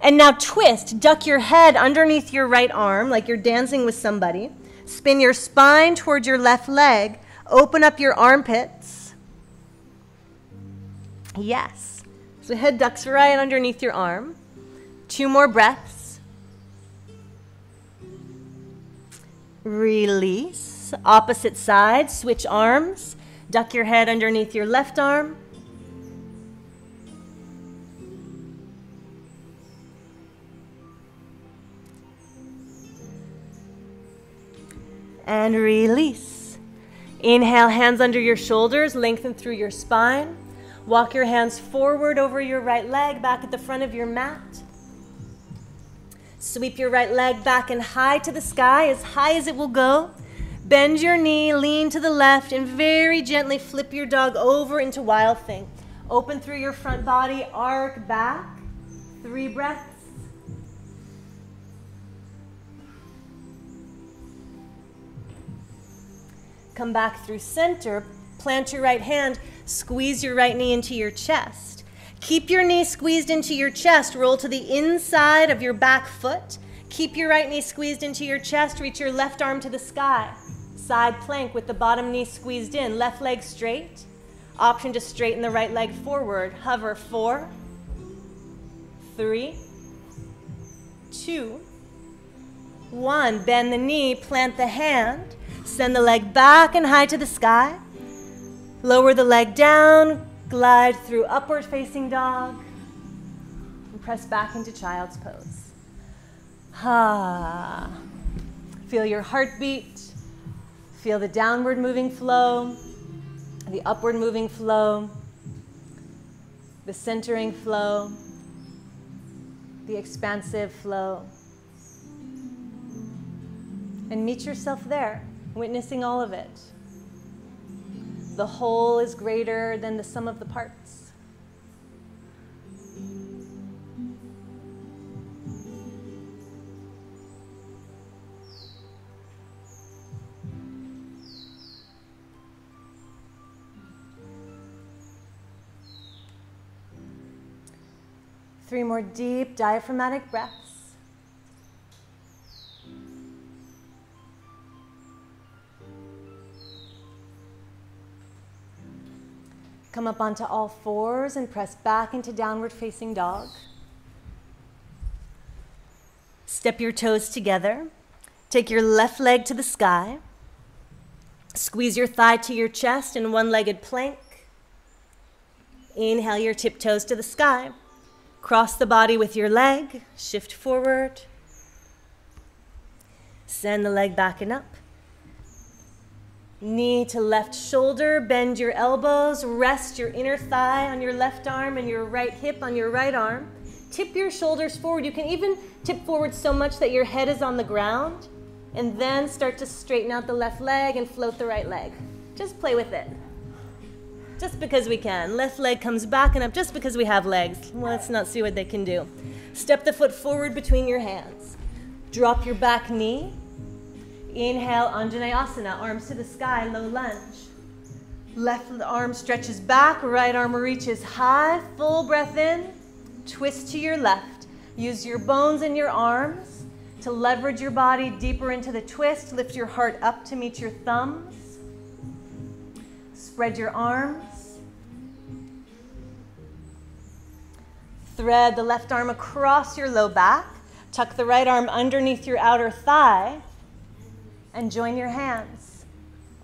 And now twist, duck your head underneath your right arm like you're dancing with somebody. Spin your spine towards your left leg. Open up your armpits. Yes. So head ducks right underneath your arm. Two more breaths. Release. Opposite side, switch arms. Duck your head underneath your left arm. And release. Inhale, hands under your shoulders, lengthen through your spine. Walk your hands forward over your right leg, back at the front of your mat. Sweep your right leg back and high to the sky, as high as it will go. Bend your knee, lean to the left, and very gently flip your dog over into Wild Thing. Open through your front body, arc back. Three breaths. Come back through center. Plant your right hand. Squeeze your right knee into your chest. Keep your knee squeezed into your chest. Roll to the inside of your back foot. Keep your right knee squeezed into your chest. Reach your left arm to the sky. Side plank with the bottom knee squeezed in. Left leg straight. Option to straighten the right leg forward. Hover four, three, two, one. Bend the knee, plant the hand. Send the leg back and high to the sky. Lower the leg down, glide through upward facing dog, and press back into child's pose. Ha. Feel your heartbeat. Feel the downward moving flow, the upward moving flow, the centering flow, the expansive flow. And meet yourself there witnessing all of it. The whole is greater than the sum of the parts. Three more deep diaphragmatic breaths. Come up onto all fours and press back into downward facing dog. Step your toes together. Take your left leg to the sky. Squeeze your thigh to your chest in one legged plank. Inhale your tiptoes to the sky. Cross the body with your leg. Shift forward. Send the leg back and up. Knee to left shoulder, bend your elbows, rest your inner thigh on your left arm and your right hip on your right arm. Tip your shoulders forward. You can even tip forward so much that your head is on the ground, and then start to straighten out the left leg and float the right leg. Just play with it. Just because we can. Left leg comes back and up just because we have legs. let's not see what they can do. Step the foot forward between your hands. Drop your back knee Inhale, Anjaneyasana, arms to the sky, low lunge. Left arm stretches back, right arm reaches high, full breath in. Twist to your left. Use your bones and your arms to leverage your body deeper into the twist. Lift your heart up to meet your thumbs. Spread your arms. Thread the left arm across your low back. Tuck the right arm underneath your outer thigh and join your hands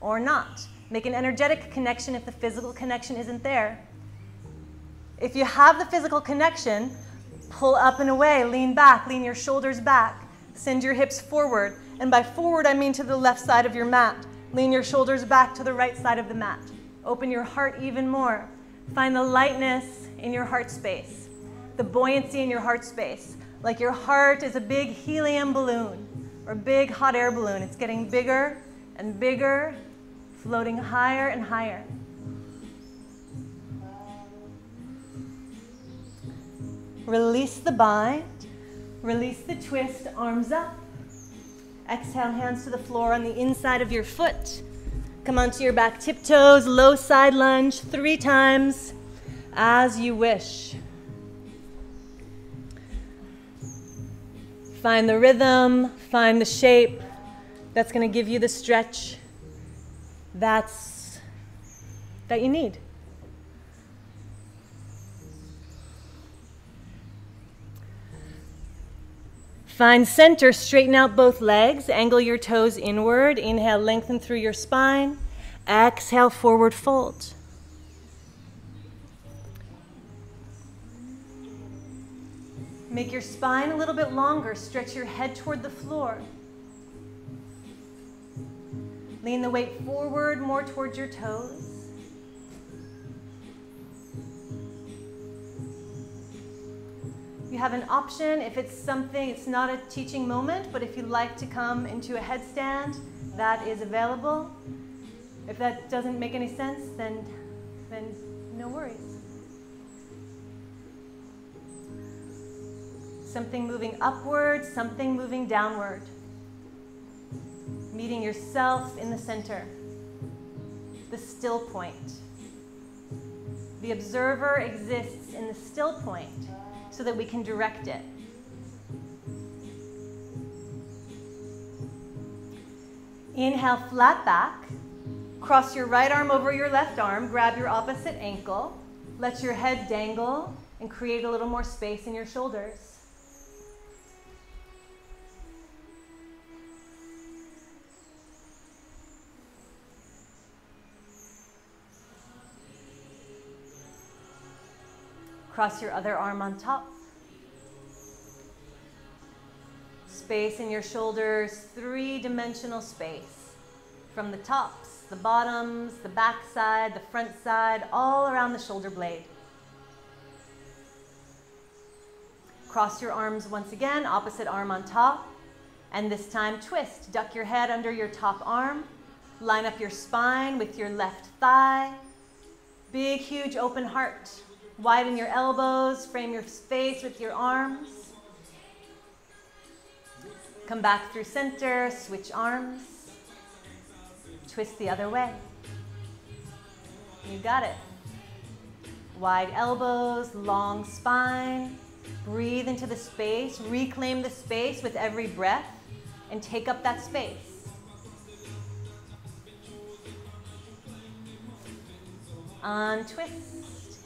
or not. Make an energetic connection if the physical connection isn't there. If you have the physical connection, pull up and away, lean back, lean your shoulders back, send your hips forward. And by forward, I mean to the left side of your mat. Lean your shoulders back to the right side of the mat. Open your heart even more. Find the lightness in your heart space, the buoyancy in your heart space. Like your heart is a big helium balloon or a big hot air balloon. It's getting bigger and bigger, floating higher and higher. Release the bind, release the twist, arms up. Exhale, hands to the floor on the inside of your foot. Come onto your back tiptoes, low side lunge, three times as you wish. Find the rhythm, find the shape that's going to give you the stretch that's that you need. Find center, straighten out both legs, angle your toes inward. Inhale, lengthen through your spine. Exhale, forward fold. Make your spine a little bit longer. Stretch your head toward the floor. Lean the weight forward, more towards your toes. You have an option if it's something, it's not a teaching moment, but if you'd like to come into a headstand, that is available. If that doesn't make any sense, then, then no worries. Something moving upward, something moving downward. Meeting yourself in the center, the still point. The observer exists in the still point so that we can direct it. Inhale, flat back. Cross your right arm over your left arm. Grab your opposite ankle. Let your head dangle and create a little more space in your shoulders. Cross your other arm on top. Space in your shoulders, three dimensional space. From the tops, the bottoms, the back side, the front side, all around the shoulder blade. Cross your arms once again, opposite arm on top. And this time twist. Duck your head under your top arm. Line up your spine with your left thigh. Big, huge open heart. Widen your elbows, frame your space with your arms. Come back through center, switch arms. Twist the other way. You got it. Wide elbows, long spine. Breathe into the space. Reclaim the space with every breath and take up that space. Untwist.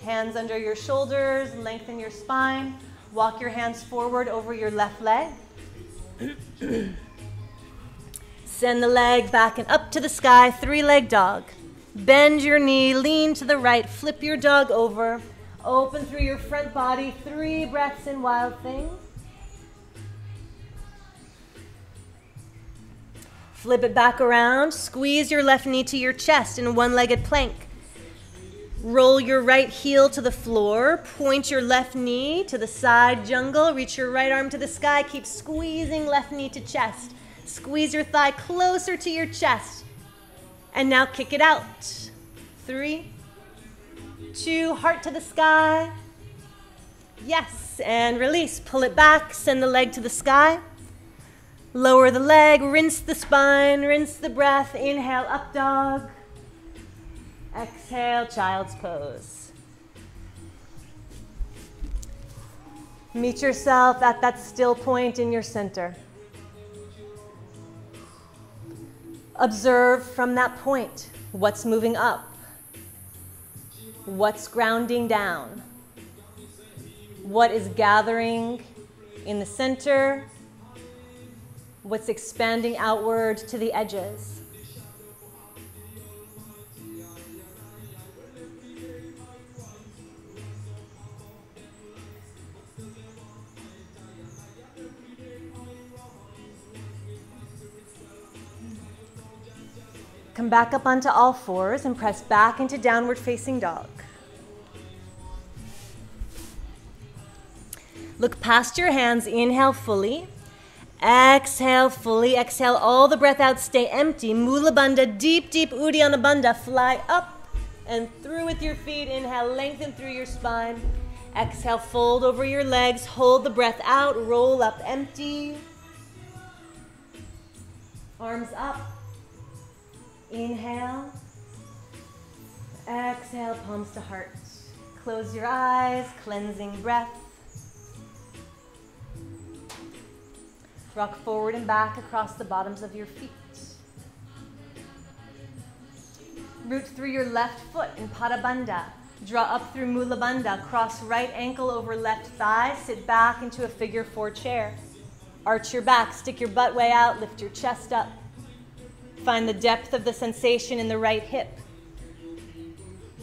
Hands under your shoulders, lengthen your spine. Walk your hands forward over your left leg. Send the leg back and up to the sky, three leg dog. Bend your knee, lean to the right, flip your dog over. Open through your front body, three breaths in wild thing. Flip it back around, squeeze your left knee to your chest in one legged plank. Roll your right heel to the floor. Point your left knee to the side jungle. Reach your right arm to the sky. Keep squeezing left knee to chest. Squeeze your thigh closer to your chest. And now kick it out. Three, two, heart to the sky. Yes, and release. Pull it back. Send the leg to the sky. Lower the leg. Rinse the spine. Rinse the breath. Inhale, up dog. Exhale, child's pose. Meet yourself at that still point in your center. Observe from that point what's moving up, what's grounding down, what is gathering in the center, what's expanding outward to the edges. Come back up onto all fours and press back into downward facing dog. Look past your hands, inhale fully. Exhale fully. Exhale all the breath out. Stay empty. Mula Bandha, deep, deep Uddiyana Bandha. Fly up and through with your feet. Inhale, lengthen through your spine. Exhale, fold over your legs. Hold the breath out. Roll up empty. Arms up. Inhale. Exhale, palms to heart. Close your eyes, cleansing breath. Rock forward and back across the bottoms of your feet. Root through your left foot in Pada Bandha. Draw up through Mula Bandha. Cross right ankle over left thigh. Sit back into a figure four chair. Arch your back. Stick your butt way out. Lift your chest up. Find the depth of the sensation in the right hip.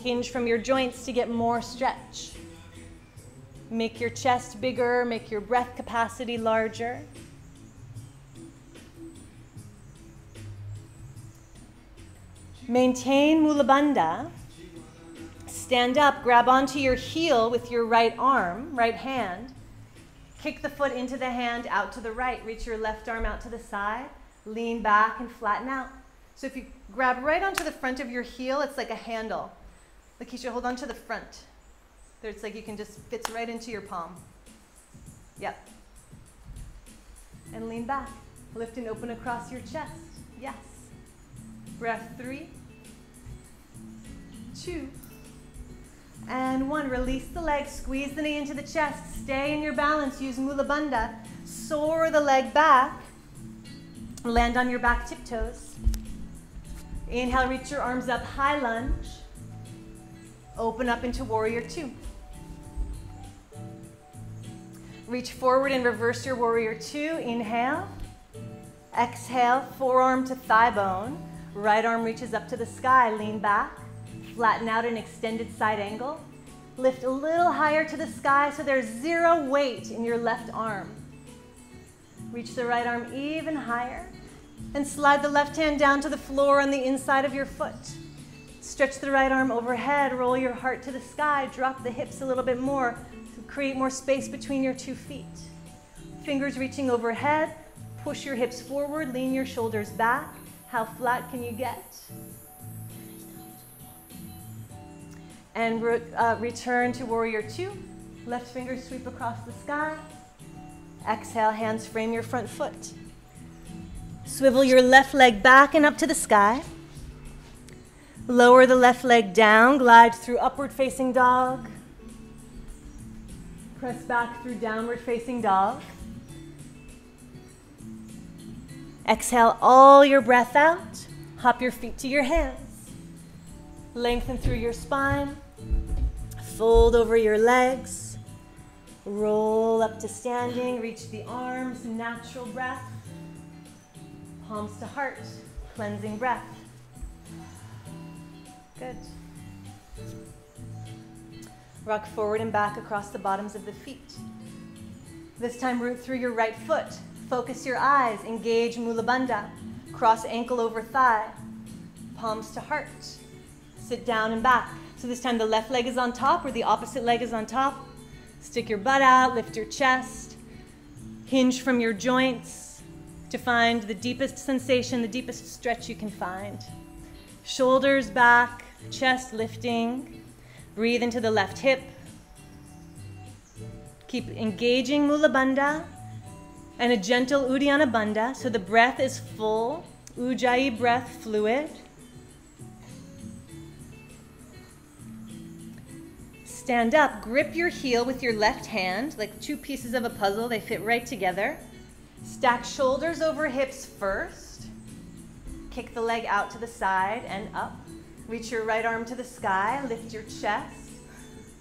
Hinge from your joints to get more stretch. Make your chest bigger. Make your breath capacity larger. Maintain Mula Bandha. Stand up, grab onto your heel with your right arm, right hand. Kick the foot into the hand out to the right. Reach your left arm out to the side. Lean back and flatten out. So if you grab right onto the front of your heel, it's like a handle. Lakeisha, hold on to the front. There, it's like you can just fits right into your palm. Yep. And lean back. Lift and open across your chest. Yes. Breath three, two, and one. Release the leg, squeeze the knee into the chest. Stay in your balance. Use Mula Bandha. Soar the leg back. Land on your back tiptoes. Inhale, reach your arms up, high lunge. Open up into warrior two. Reach forward and reverse your warrior two. Inhale. Exhale, forearm to thigh bone. Right arm reaches up to the sky. Lean back. Flatten out an extended side angle. Lift a little higher to the sky so there's zero weight in your left arm. Reach the right arm even higher. And slide the left hand down to the floor on the inside of your foot. Stretch the right arm overhead. Roll your heart to the sky. Drop the hips a little bit more to create more space between your two feet. Fingers reaching overhead. Push your hips forward. Lean your shoulders back. How flat can you get? And re uh, return to warrior two. Left finger sweep across the sky. Exhale, hands frame your front foot. Swivel your left leg back and up to the sky. Lower the left leg down, glide through upward facing dog. Press back through downward facing dog. Exhale all your breath out. Hop your feet to your hands. Lengthen through your spine. Fold over your legs. Roll up to standing. Reach the arms. Natural breath. Palms to heart. Cleansing breath. Good. Rock forward and back across the bottoms of the feet. This time, root through your right foot. Focus your eyes, engage Mula Bandha. Cross ankle over thigh, palms to heart. Sit down and back. So this time the left leg is on top or the opposite leg is on top. Stick your butt out, lift your chest. Hinge from your joints to find the deepest sensation, the deepest stretch you can find. Shoulders back, chest lifting. Breathe into the left hip. Keep engaging Mula Bandha and a gentle Uddiyana Bandha. So the breath is full, Ujjayi breath fluid. Stand up, grip your heel with your left hand, like two pieces of a puzzle, they fit right together. Stack shoulders over hips first. Kick the leg out to the side and up. Reach your right arm to the sky, lift your chest.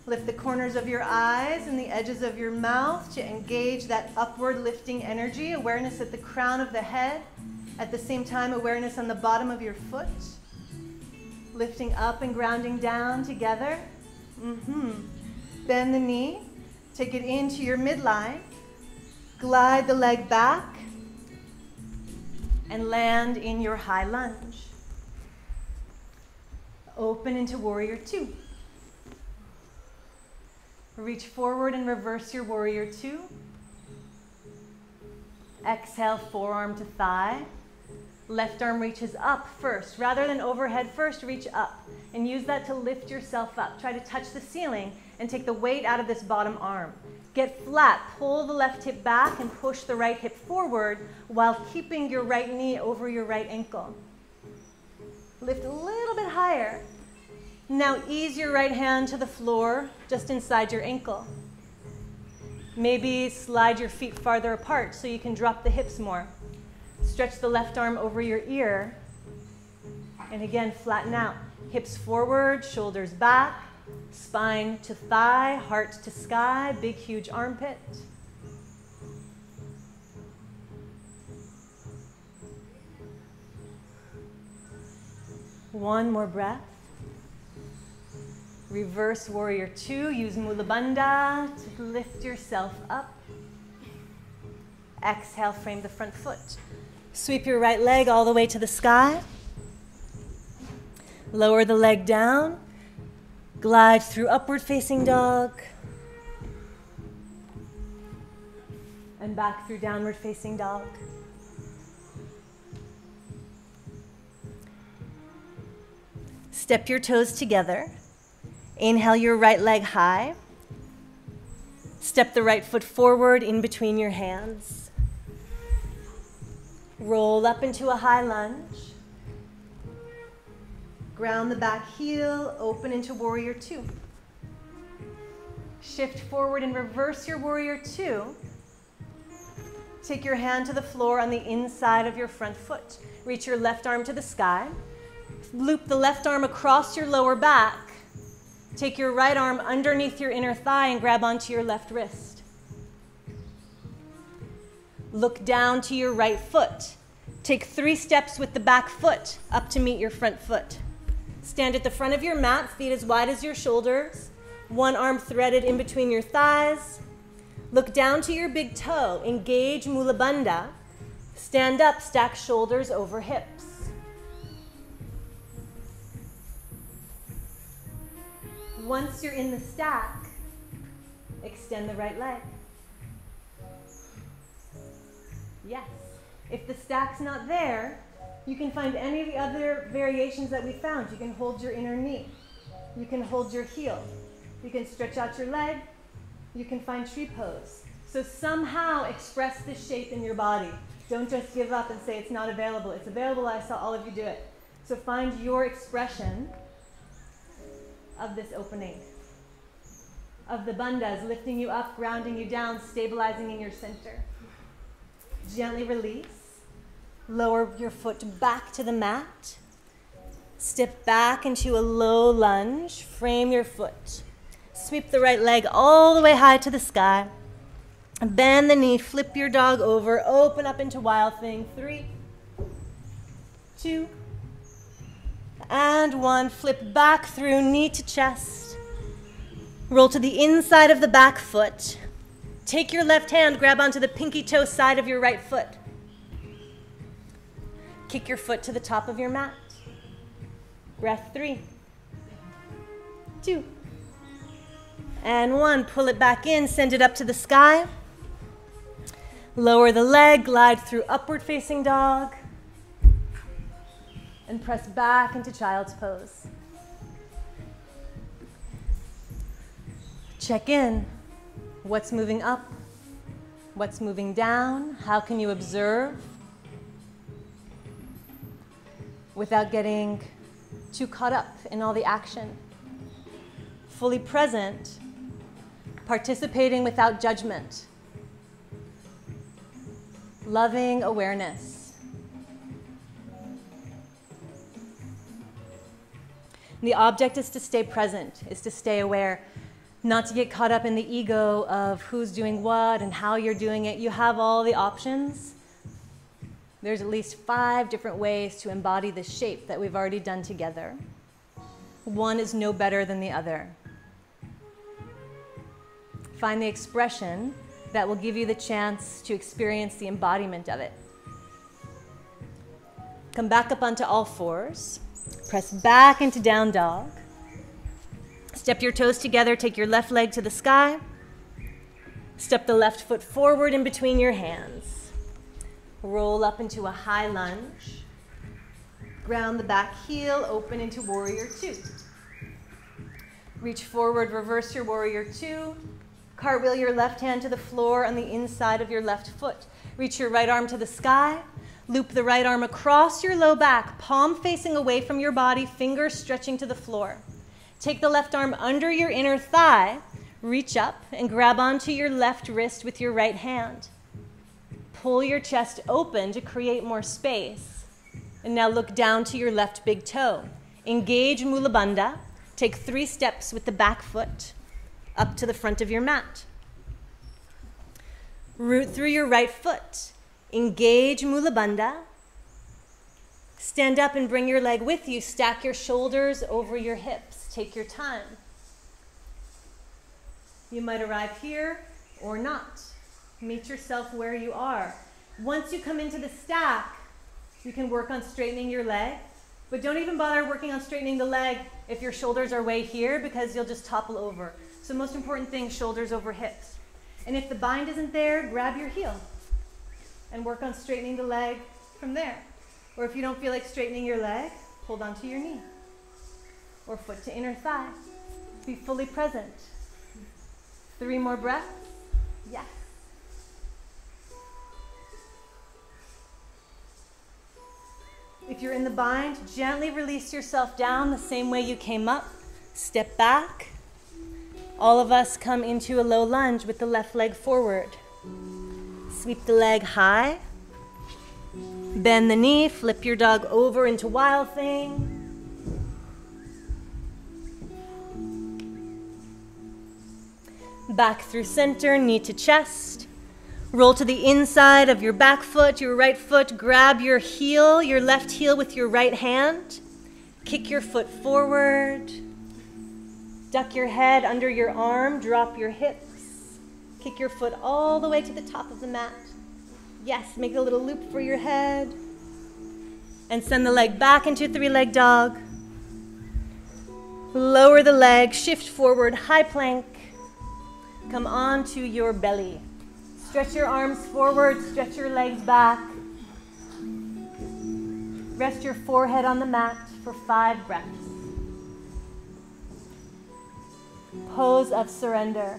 Lift the corners of your eyes and the edges of your mouth to engage that upward lifting energy. Awareness at the crown of the head. At the same time, awareness on the bottom of your foot. Lifting up and grounding down together. Mm-hmm. Bend the knee. Take it into your midline. Glide the leg back. And land in your high lunge. Open into warrior two. Reach forward and reverse your warrior two. Exhale, forearm to thigh. Left arm reaches up first. Rather than overhead first, reach up and use that to lift yourself up. Try to touch the ceiling and take the weight out of this bottom arm. Get flat, pull the left hip back and push the right hip forward while keeping your right knee over your right ankle. Lift a little bit higher. Now ease your right hand to the floor just inside your ankle. Maybe slide your feet farther apart so you can drop the hips more. Stretch the left arm over your ear. And again, flatten out. Hips forward, shoulders back, spine to thigh, heart to sky, big, huge armpit. One more breath. Reverse warrior two. Use Mula Bandha to lift yourself up. Exhale, frame the front foot. Sweep your right leg all the way to the sky. Lower the leg down. Glide through upward facing dog. And back through downward facing dog. Step your toes together. Inhale your right leg high. Step the right foot forward in between your hands. Roll up into a high lunge. Ground the back heel, open into warrior two. Shift forward and reverse your warrior two. Take your hand to the floor on the inside of your front foot. Reach your left arm to the sky. Loop the left arm across your lower back. Take your right arm underneath your inner thigh and grab onto your left wrist. Look down to your right foot. Take three steps with the back foot up to meet your front foot. Stand at the front of your mat, feet as wide as your shoulders, one arm threaded in between your thighs. Look down to your big toe, engage Mula Bandha. Stand up, stack shoulders over hips. Once you're in the stack, extend the right leg. Yes. If the stack's not there, you can find any of the other variations that we found. You can hold your inner knee. You can hold your heel. You can stretch out your leg. You can find tree pose. So somehow express this shape in your body. Don't just give up and say it's not available. It's available. I saw all of you do it. So find your expression of this opening, of the bandhas lifting you up, grounding you down, stabilizing in your center. Gently release. Lower your foot back to the mat. Step back into a low lunge. Frame your foot. Sweep the right leg all the way high to the sky. Bend the knee, flip your dog over, open up into wild thing. Three, two, and one. Flip back through, knee to chest. Roll to the inside of the back foot. Take your left hand, grab onto the pinky toe side of your right foot. Kick your foot to the top of your mat. Breath three, two, and one. Pull it back in, send it up to the sky. Lower the leg, glide through upward facing dog and press back into child's pose. Check in. What's moving up? What's moving down? How can you observe without getting too caught up in all the action? Fully present, participating without judgment, loving awareness. the object is to stay present, is to stay aware, not to get caught up in the ego of who's doing what and how you're doing it. You have all the options. There's at least five different ways to embody the shape that we've already done together. One is no better than the other. Find the expression that will give you the chance to experience the embodiment of it. Come back up onto all fours. Press back into down dog. Step your toes together, take your left leg to the sky. Step the left foot forward in between your hands. Roll up into a high lunge. Ground the back heel, open into warrior two. Reach forward, reverse your warrior two. Cartwheel your left hand to the floor on the inside of your left foot. Reach your right arm to the sky. Loop the right arm across your low back, palm facing away from your body, fingers stretching to the floor. Take the left arm under your inner thigh. Reach up and grab onto your left wrist with your right hand. Pull your chest open to create more space. And now look down to your left big toe. Engage Mula Bandha. Take three steps with the back foot up to the front of your mat. Root through your right foot. Engage Mula Bandha. Stand up and bring your leg with you. Stack your shoulders over your hips. Take your time. You might arrive here or not. Meet yourself where you are. Once you come into the stack, you can work on straightening your leg. But don't even bother working on straightening the leg if your shoulders are way here because you'll just topple over. So most important thing, shoulders over hips. And if the bind isn't there, grab your heel and work on straightening the leg from there. Or if you don't feel like straightening your leg, hold onto your knee. Or foot to inner thigh. Be fully present. Three more breaths. If you're in the bind, gently release yourself down the same way you came up. Step back all of us come into a low lunge with the left leg forward. Sweep the leg high. Bend the knee, flip your dog over into wild thing. Back through center, knee to chest. Roll to the inside of your back foot, your right foot. Grab your heel, your left heel with your right hand. Kick your foot forward. Duck your head under your arm, drop your hips. Kick your foot all the way to the top of the mat. Yes, make a little loop for your head. And send the leg back into three leg dog. Lower the leg, shift forward, high plank. Come on to your belly. Stretch your arms forward, stretch your legs back. Rest your forehead on the mat for five breaths. pose of surrender.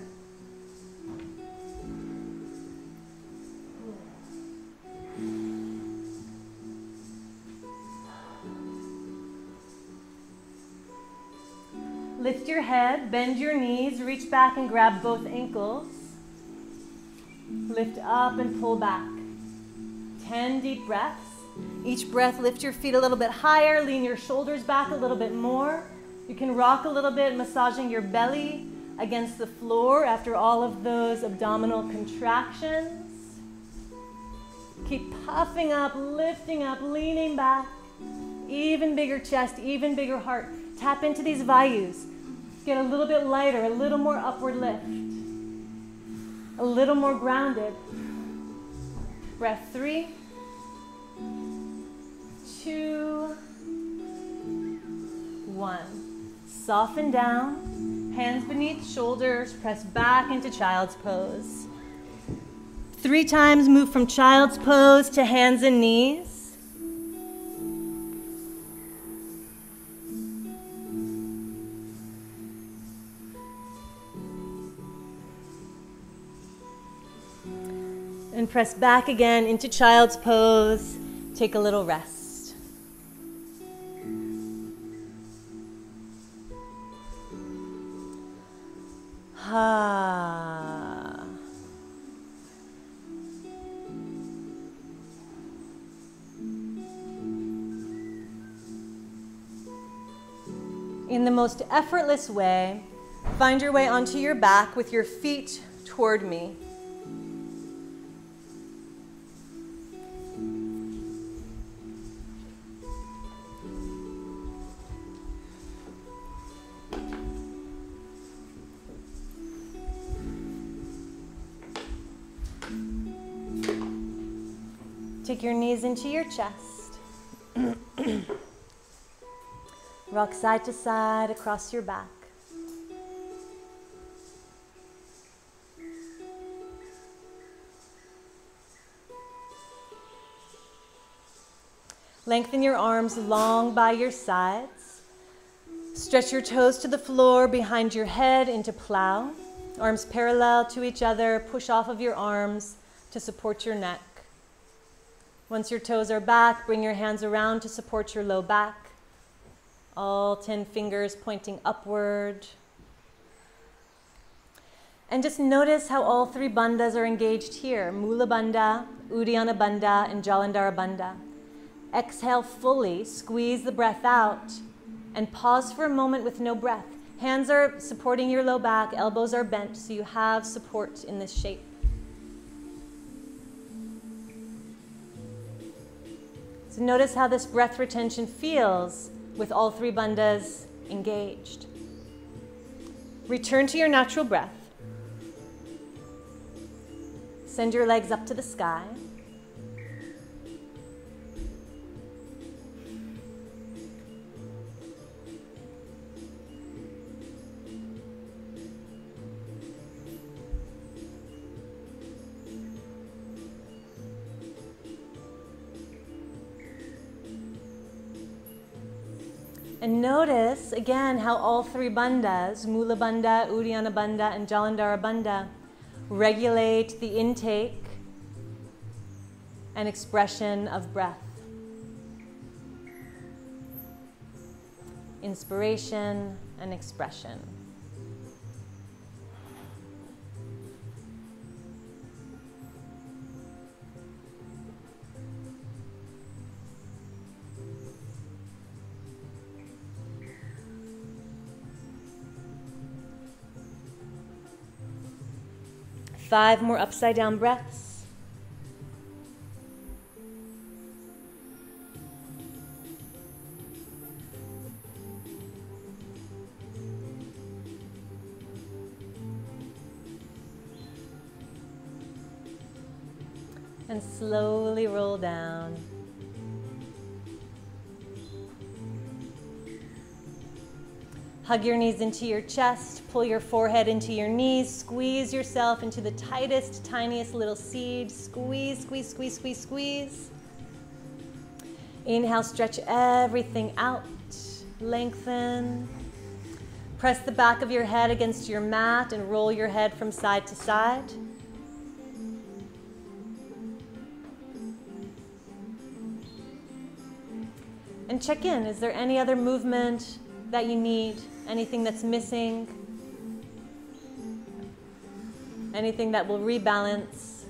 Lift your head, bend your knees, reach back and grab both ankles. Lift up and pull back. 10 deep breaths. Each breath, lift your feet a little bit higher, lean your shoulders back a little bit more. You can rock a little bit, massaging your belly against the floor after all of those abdominal contractions. Keep puffing up, lifting up, leaning back. Even bigger chest, even bigger heart. Tap into these vayus. Get a little bit lighter, a little more upward lift, a little more grounded. Breath three, two, one. Soften down, hands beneath shoulders, press back into child's pose. Three times move from child's pose to hands and knees. Press back again into child's pose. Take a little rest. Ah. In the most effortless way, find your way onto your back with your feet toward me. Take your knees into your chest. Rock side to side across your back. Lengthen your arms long by your sides. Stretch your toes to the floor behind your head into plow. Arms parallel to each other. Push off of your arms to support your neck. Once your toes are back, bring your hands around to support your low back. All 10 fingers pointing upward. And just notice how all three bandhas are engaged here Mula Bandha, Uddiyana Bandha, and Jalandhara Bandha. Exhale fully, squeeze the breath out, and pause for a moment with no breath. Hands are supporting your low back, elbows are bent, so you have support in this shape. So notice how this breath retention feels with all three bandhas engaged. Return to your natural breath. Send your legs up to the sky. And notice again how all three bandhas, Mula Bandha, Uddiyana Bandha, and Jalandhara Bandha, regulate the intake and expression of breath. Inspiration and expression. Five more upside down breaths. And slowly roll down. Hug your knees into your chest, pull your forehead into your knees, squeeze yourself into the tightest, tiniest little seed. Squeeze, squeeze, squeeze, squeeze, squeeze. Inhale, stretch everything out, lengthen. Press the back of your head against your mat and roll your head from side to side. And check in. Is there any other movement that you need? anything that's missing, anything that will rebalance.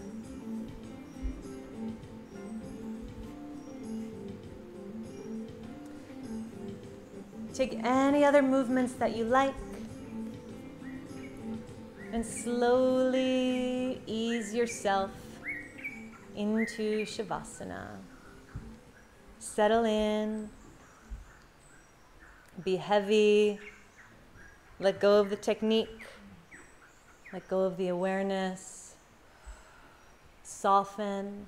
Take any other movements that you like and slowly ease yourself into Shavasana. Settle in, be heavy, let go of the technique. Let go of the awareness. Soften.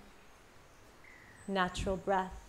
Natural breath.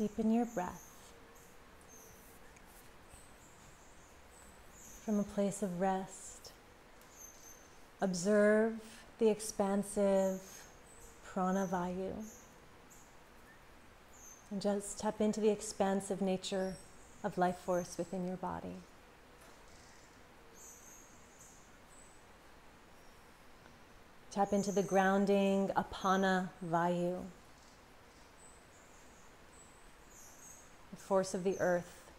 Deepen your breath from a place of rest. Observe the expansive pranavayu. And just tap into the expansive nature of life force within your body. Tap into the grounding apana vayu. Force of the earth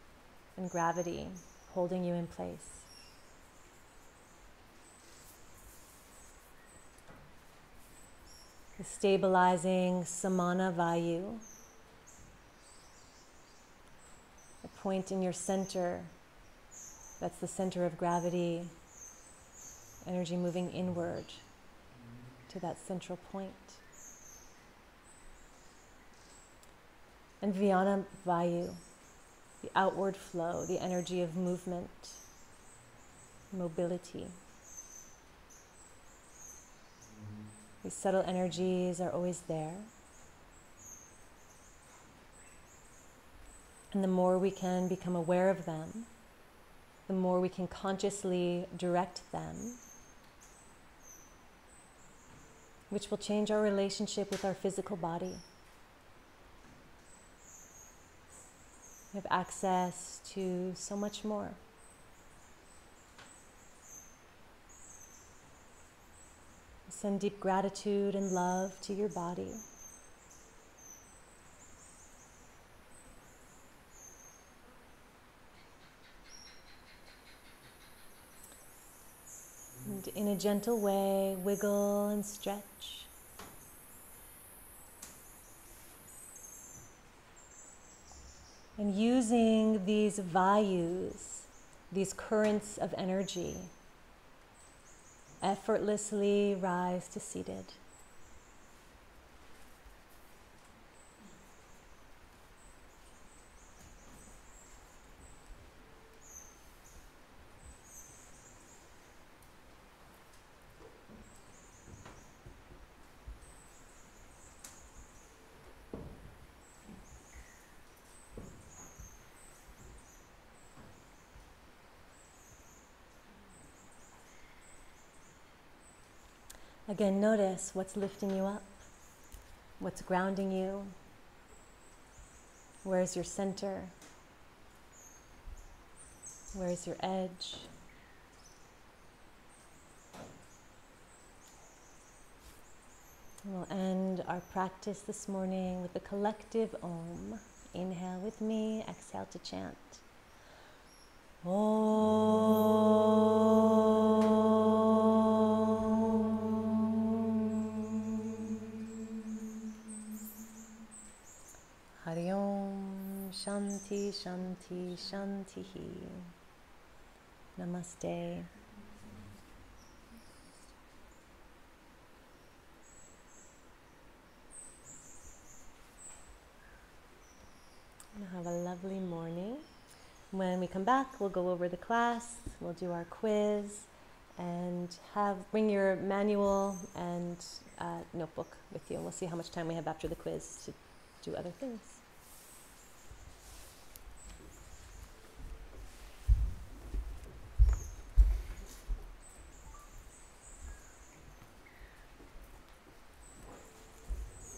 and gravity holding you in place. The stabilizing samana vayu. A point in your center. That's the center of gravity. Energy moving inward to that central point. And Vyana Vayu, the outward flow, the energy of movement, mobility. These subtle energies are always there. And the more we can become aware of them, the more we can consciously direct them, which will change our relationship with our physical body. We have access to so much more. Send deep gratitude and love to your body. And in a gentle way, wiggle and stretch. And using these vayus, these currents of energy, effortlessly rise to seated. Again, notice what's lifting you up, what's grounding you, where's your center, where's your edge. We'll end our practice this morning with the collective Om. Inhale with me, exhale to chant. Hari Shanti Shanti Shanti Namaste. Have a lovely morning. When we come back, we'll go over the class, we'll do our quiz, and have bring your manual and uh, notebook with you. We'll see how much time we have after the quiz to do other things.